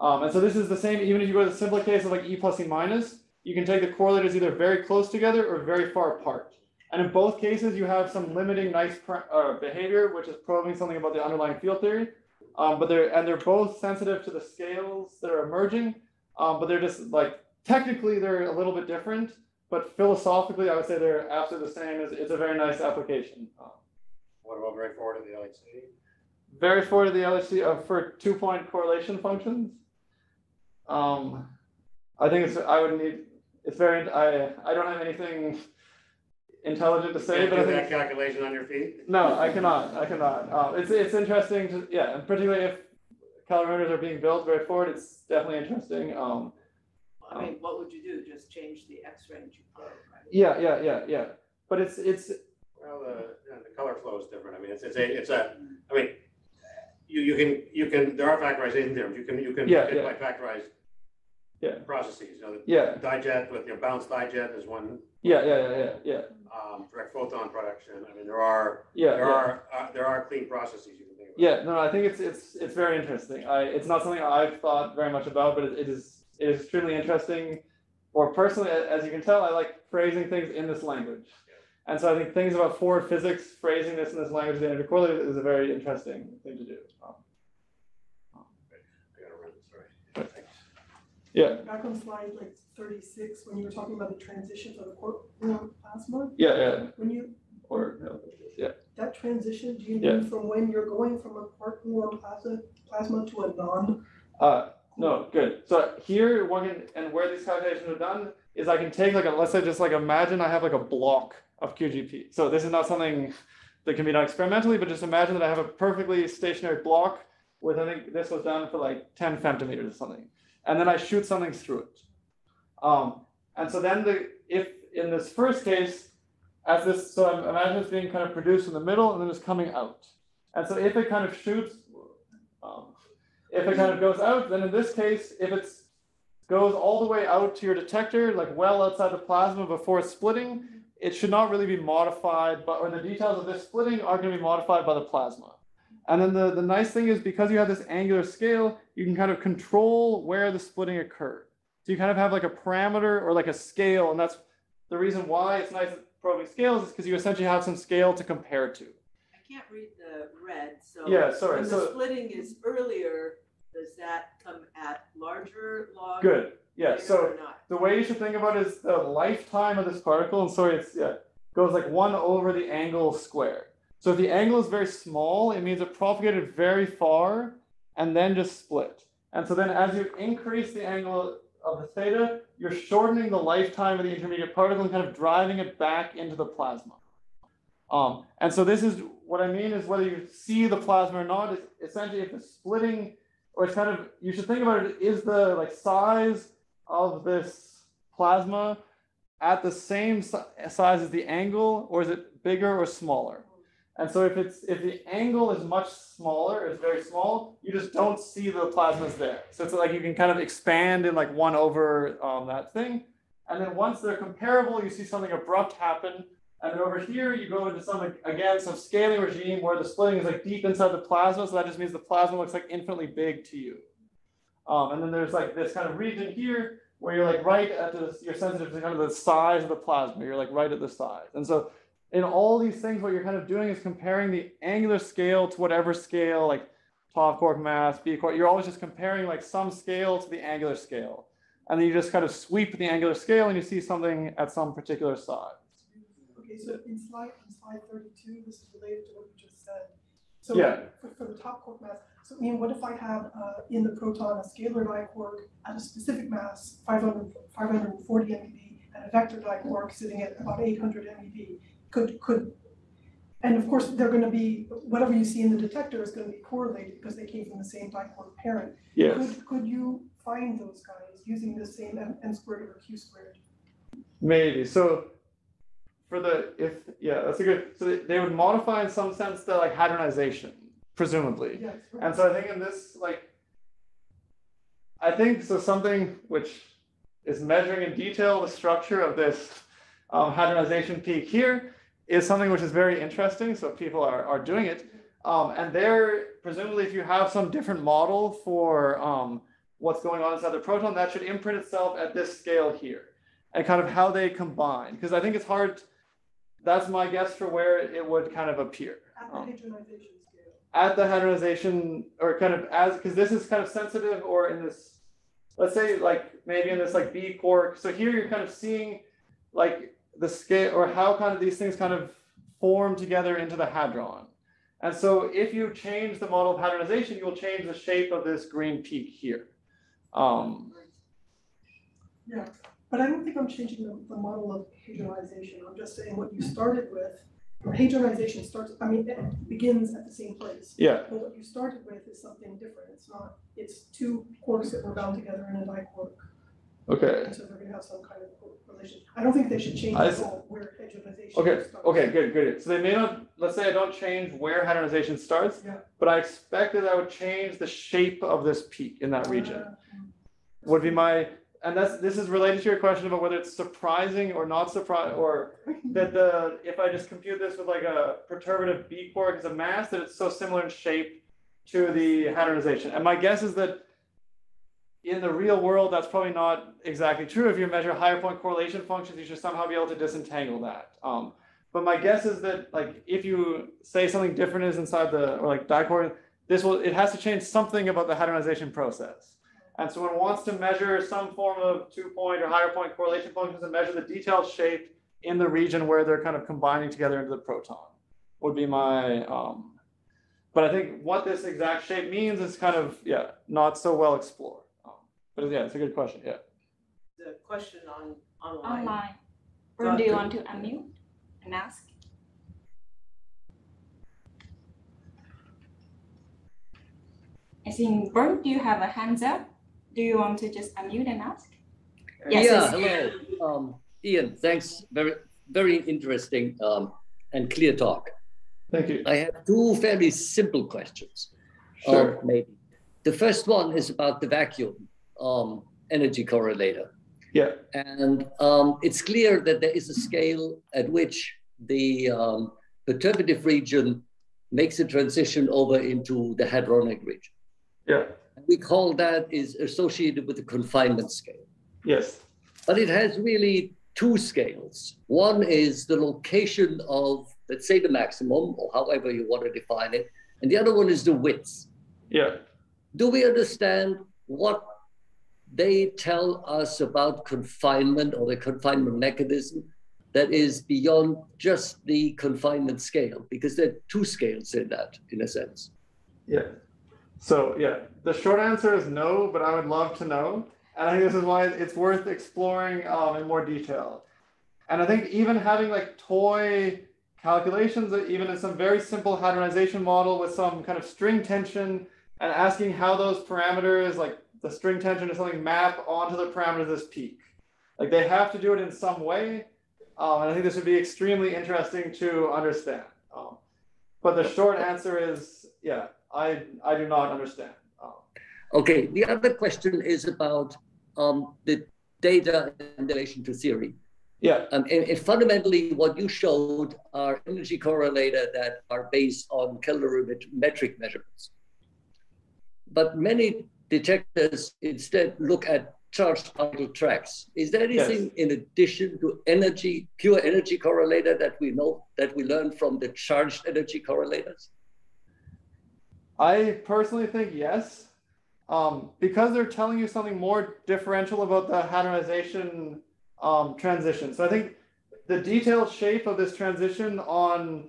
Um, and so this is the same even if you go to the simpler case of like E plus E minus, you can take the correlators either very close together or very far apart. And in both cases, you have some limiting nice uh, behavior, which is probing something about the underlying field theory. Um, but they're and they're both sensitive to the scales that are emerging, um, but they're just like technically they're a little bit different, but philosophically, I would say they're absolutely the same. It's, it's a very nice application. Um, What about very forward to the LHC? very forward to the LHC uh, for two point correlation functions. Um, I think it's, I would need, it's very, I, I don't have anything intelligent to say, Can't but I do think. that calculation on your feet? No, I cannot, I cannot. Um, it's, it's interesting to, yeah, and particularly if calorimeters are being built very forward, it's definitely interesting. Um, I mean, what would you do? Just change the X range you put, right? yeah, yeah, yeah, yeah. But it's, it's, Well, the, you know, the color flow is different. I mean, it's, it's a, it's a, I mean, you, you can, you can, there are factorization theorems. You can, you can, Yeah, yeah. factorize Yeah. processes, you know, the yeah, dijet with your bounced dijet is one, yeah, yeah, yeah, yeah, yeah, um, direct photon production. I mean, there are, yeah. there yeah. are, uh, there are clean processes you can think about. Yeah, no, I think it's it's it's very interesting. I it's not something I've thought very much about, but it, it is it is extremely interesting. Or personally, a- as you can tell, I like phrasing things in this language, and so I think things about forward physics, phrasing this in this language, the intercorrelated, is a very interesting thing to do. Um, I gotta run, sorry. yeah, Back on slide like thirty-six, when you were talking about the transition of the corpuscle plasma, yeah, yeah. when you, Or no, yeah. that transition, do you Yeah. mean from when you're going from a quark gluon plasma, plasma to a non? Uh, no, good. So here, one can, and where these calculations are done is I can take like a, let's say just like imagine I have like a block of QGP. So this is not something that can be done experimentally, but just imagine that I have a perfectly stationary block with, I think this was done for like ten femtometers or something. And then I shoot something through it. Um, and so then the, if in this first case, as this, so I'm- imagine it's being kind of produced in the middle and then it's coming out. And so if it kind of shoots, um, if it kind of goes out, then in this case, if it's goes all the way out to your detector, like well outside the plasma before it's splitting, it should not really be modified, but or the details of this splitting are going to be modified by the plasma. And then the, the nice thing is because you have this angular scale, you can kind of control where the splitting occurred. So you kind of have like a parameter or like a scale, and that's the reason why it's nice probing scales is because you essentially have some scale to compare to. I can't read the red, so. Yeah, sorry, When the so- splitting is earlier, does that come at larger log? Good. Yeah. So the way you should think about it is the lifetime of this particle, and sorry, it's yeah, goes like one over the angle squared. So if the angle is very small, it means it propagated very far and then just split. And so then as you increase the angle of the theta, you're shortening the lifetime of the intermediate particle and kind of driving it back into the plasma. Um, and so this is what I mean is whether you see the plasma or not, is essentially if the splitting, or it's kind of you should think about it, is the like size of this plasma at the same si- size as the angle, or is it bigger or smaller? And so if it's if the angle is much smaller, it's very small, you just don't see the plasmas there. So it's like you can kind of expand in like one over um, that thing. And then once they're comparable, you see something abrupt happen. And then over here, you go into some, again, some scaling regime where the splitting is like deep inside the plasma. So that just means the plasma looks like infinitely big to you. Um, and then there's like this kind of region here where you're like right at the, you're sensitive to kind of the size of the plasma. You're like right at the size. And so in all these things, what you're kind of doing is comparing the angular scale to whatever scale, like top quark mass, B quark. You're always just comparing like some scale to the angular scale. And then you just kind of sweep the angular scale and you see something at some particular size. Okay, so in slide, in slide thirty-two, this is related to what you just said. So Yeah. for, for the top quark mass, so I mean, what if I have, uh, in the proton, a scalar diquark at a specific mass, 500 540 MeV, and a vector diquark sitting at about eight hundred MeV? Could, could, and of course, they're gonna be, whatever you see in the detector is gonna be correlated because they came from the same diquark parent. Yes. Could, could you find those guys using the same n, n squared over q squared? Maybe. So for the if yeah, that's a good. So they, would modify in some sense the like hadronization, presumably. Yes. And so I think in this like I think so something which is measuring in detail the structure of this um, hadronization peak here is something which is very interesting. So people are, are doing it. Um, and there, presumably, if you have some different model for um, what's going on inside the proton, that should imprint itself at this scale here and kind of how they combine. Because I think it's hard, that's my guess for where it would kind of appear. At the hadronization scale. at the hadronization or kind of as because this is kind of sensitive or in this let's say like maybe in this like B quark. So here you're kind of seeing like the scale or how kind of these things kind of form together into the hadron. And so if you change the model of hadronization, you will change the shape of this green peak here. Um, Yeah, but I don't think I'm changing the, the model of hadronization, I'm just saying what you started with. Or hadronization starts, I mean, it begins at the same place, yeah, but what you started with is something different, it's not, it's two quarks that were bound together in a diquark. okay. And so they're gonna have some kind of relation, I don't think they should change I whole where hadronization Okay, starts. okay, good, good. So they may not, let's say I don't change where hadronization starts, Yeah. but I expect that I would change the shape of this peak in that region. Uh, Would be my, and that's, this is related to your question about whether it's surprising or not surprising, or that the, if I just compute this with like a perturbative B quark as a mass, that it's so similar in shape to the hadronization. And my guess is that in the real world, that's probably not exactly true. If you measure higher point correlation functions, you should somehow be able to disentangle that. Um, but my guess is that like if you say something different is inside the or like diquark, this will it has to change something about the hadronization process. And so one wants to measure some form of two point or higher point correlation functions and measure the detailed shape in the region where they're kind of combining together into the proton would be my um but I think what this exact shape means is kind of yeah not so well explored. Um, but yeah, it's a good question. Yeah. The question on, online. Online. Or do you want to unmute and ask? I think Bert, do you have a hands up? Do you want to just unmute and ask? Yes, Yeah, hello. Um, Ian, thanks. Very, very interesting um, and clear talk. Thank you. I have two fairly simple questions. Sure. um, maybe. The first one is about the vacuum um, energy correlator. Yeah. And um, it's clear that there is a scale at which the um, perturbative region makes a transition over into the hadronic region. Yeah. We call that is associated with the confinement scale. Yes. But it has really two scales. One is the location of, let's say, the maximum, or however you want to define it, and the other one is the width. Yeah. Do we understand what they tell us about confinement or the confinement mechanism that is beyond just the confinement scale? Because there are two scales in that, in a sense. Yeah. So yeah, the short answer is no, but I would love to know. And I think this is why it's worth exploring um, in more detail. And I think even having like toy calculations, even in some very simple hadronization model with some kind of string tension and asking how those parameters, like the string tension or something, map onto the parameters of this peak. Like they have to do it in some way. Um, and I think this would be extremely interesting to understand. Um, but the short answer is, yeah, I I do not understand. Um, Okay, the other question is about um, the data in relation to theory. yeah, Um, and, and fundamentally, what you showed are energy correlator that are based on calorimetric measurements. But many detectors instead look at charged particle tracks. Is there anything in addition to energy, pure energy correlator that we know that we learn from the charged energy correlators? I personally think yes, um, because they're telling you something more differential about the hadronization um, transition. So I think the detailed shape of this transition on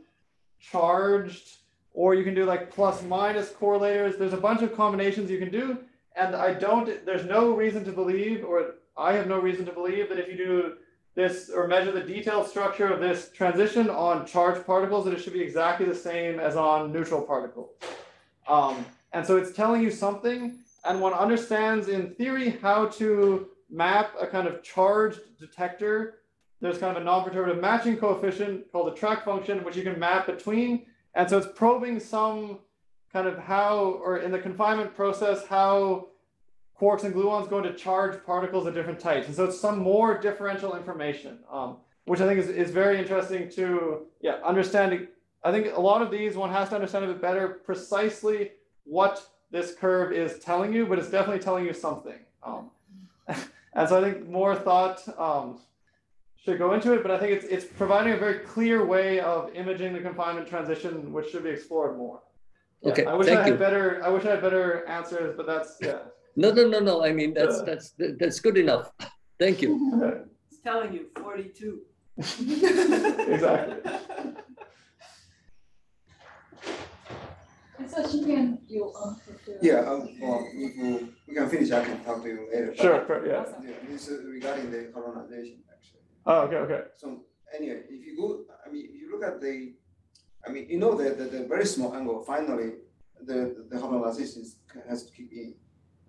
charged, or you can do like plus minus correlators. There's a bunch of combinations you can do, and I don't. There's no reason to believe, or I have no reason to believe that if you do this or measure the detailed structure of this transition on charged particles, that it should be exactly the same as on neutral particles. Um, and so it's telling you something, and one understands in theory how to map a kind of charged detector. There's kind of a non-perturbative matching coefficient called the track function, which you can map between. And so it's probing some kind of how, or in the confinement process, how quarks and gluons go into charged particles of different types. And so it's some more differential information, um, which I think is, is very interesting to yeah, understanding I think a lot of these one has to understand a bit better precisely what this curve is telling you, but it's definitely telling you something. Um, and so I think more thought um, should go into it, but I think it's it's providing a very clear way of imaging the confinement transition, which should be explored more. Yeah, Okay, I wish thank I had you. better. I wish I had better answers, but that's yeah. No, no, no, no, I mean, that's, Yeah. that's, that's good enough. Thank you. It's telling you forty-two. Exactly. So Shipian, you want to do? Yeah, um, well, if we, we can finish, I can talk to you later. but- Sure, sure, yeah. Yeah, this is regarding the hadronization, actually. Oh, okay, okay. So anyway, if you go, I mean, if you look at the, I mean, you know, the, the, the very small angle, finally, the, the hadronization is- has to kick in.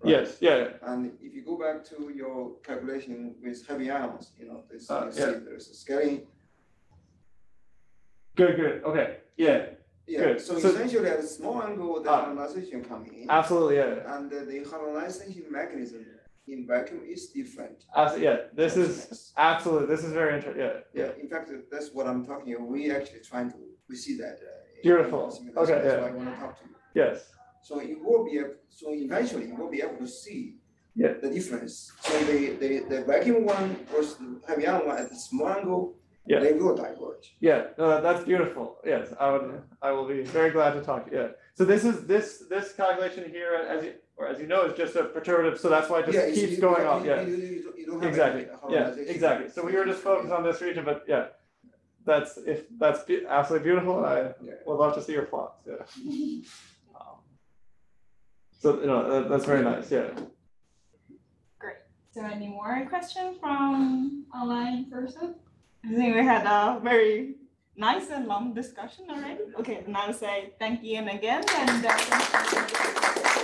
right? Yes, yeah, yeah. And if you go back to your calculation with heavy ions, you know, this, Uh, you see yeah. there's a scaling. Good, good. Okay, yeah, Yeah, Good. so So- essentially at a small angle, the Ah. hadronization come in. absolutely, yeah. And the the hadronization mechanism in vacuum is different. Absolutely, yeah. This is absolutely. This is very interesting. Yeah, Yeah, in fact, that's what I'm talking, about. we actually trying to, we see that. uh, Beautiful. Okay, That's yeah. why I wanna talk to you. Yes. So you will be, able. so eventually you will be able to see Yeah. the difference. So the, the, the vacuum one versus the heavy ion one at the small angle, Yeah. they will diverge. Yeah, no, that- that's beautiful. Yes, I would, I will be very glad to talk to you. Yeah. So this is, this, this calculation here, as you, or as you know, is just a perturbative, so that's why it just it's- keeps you- going you- up, yeah. You, you, you don't have. Exactly, yeah, exactly. So we were just focused on this region, but yeah. That's, if, that's be- absolutely beautiful, and I Yeah. would love to see your plots, yeah. Um, So, you know, that, that's very nice, yeah. Great. So any more questions from online person? I think we had a very nice and long discussion already. Okay, now say thank you again and uh,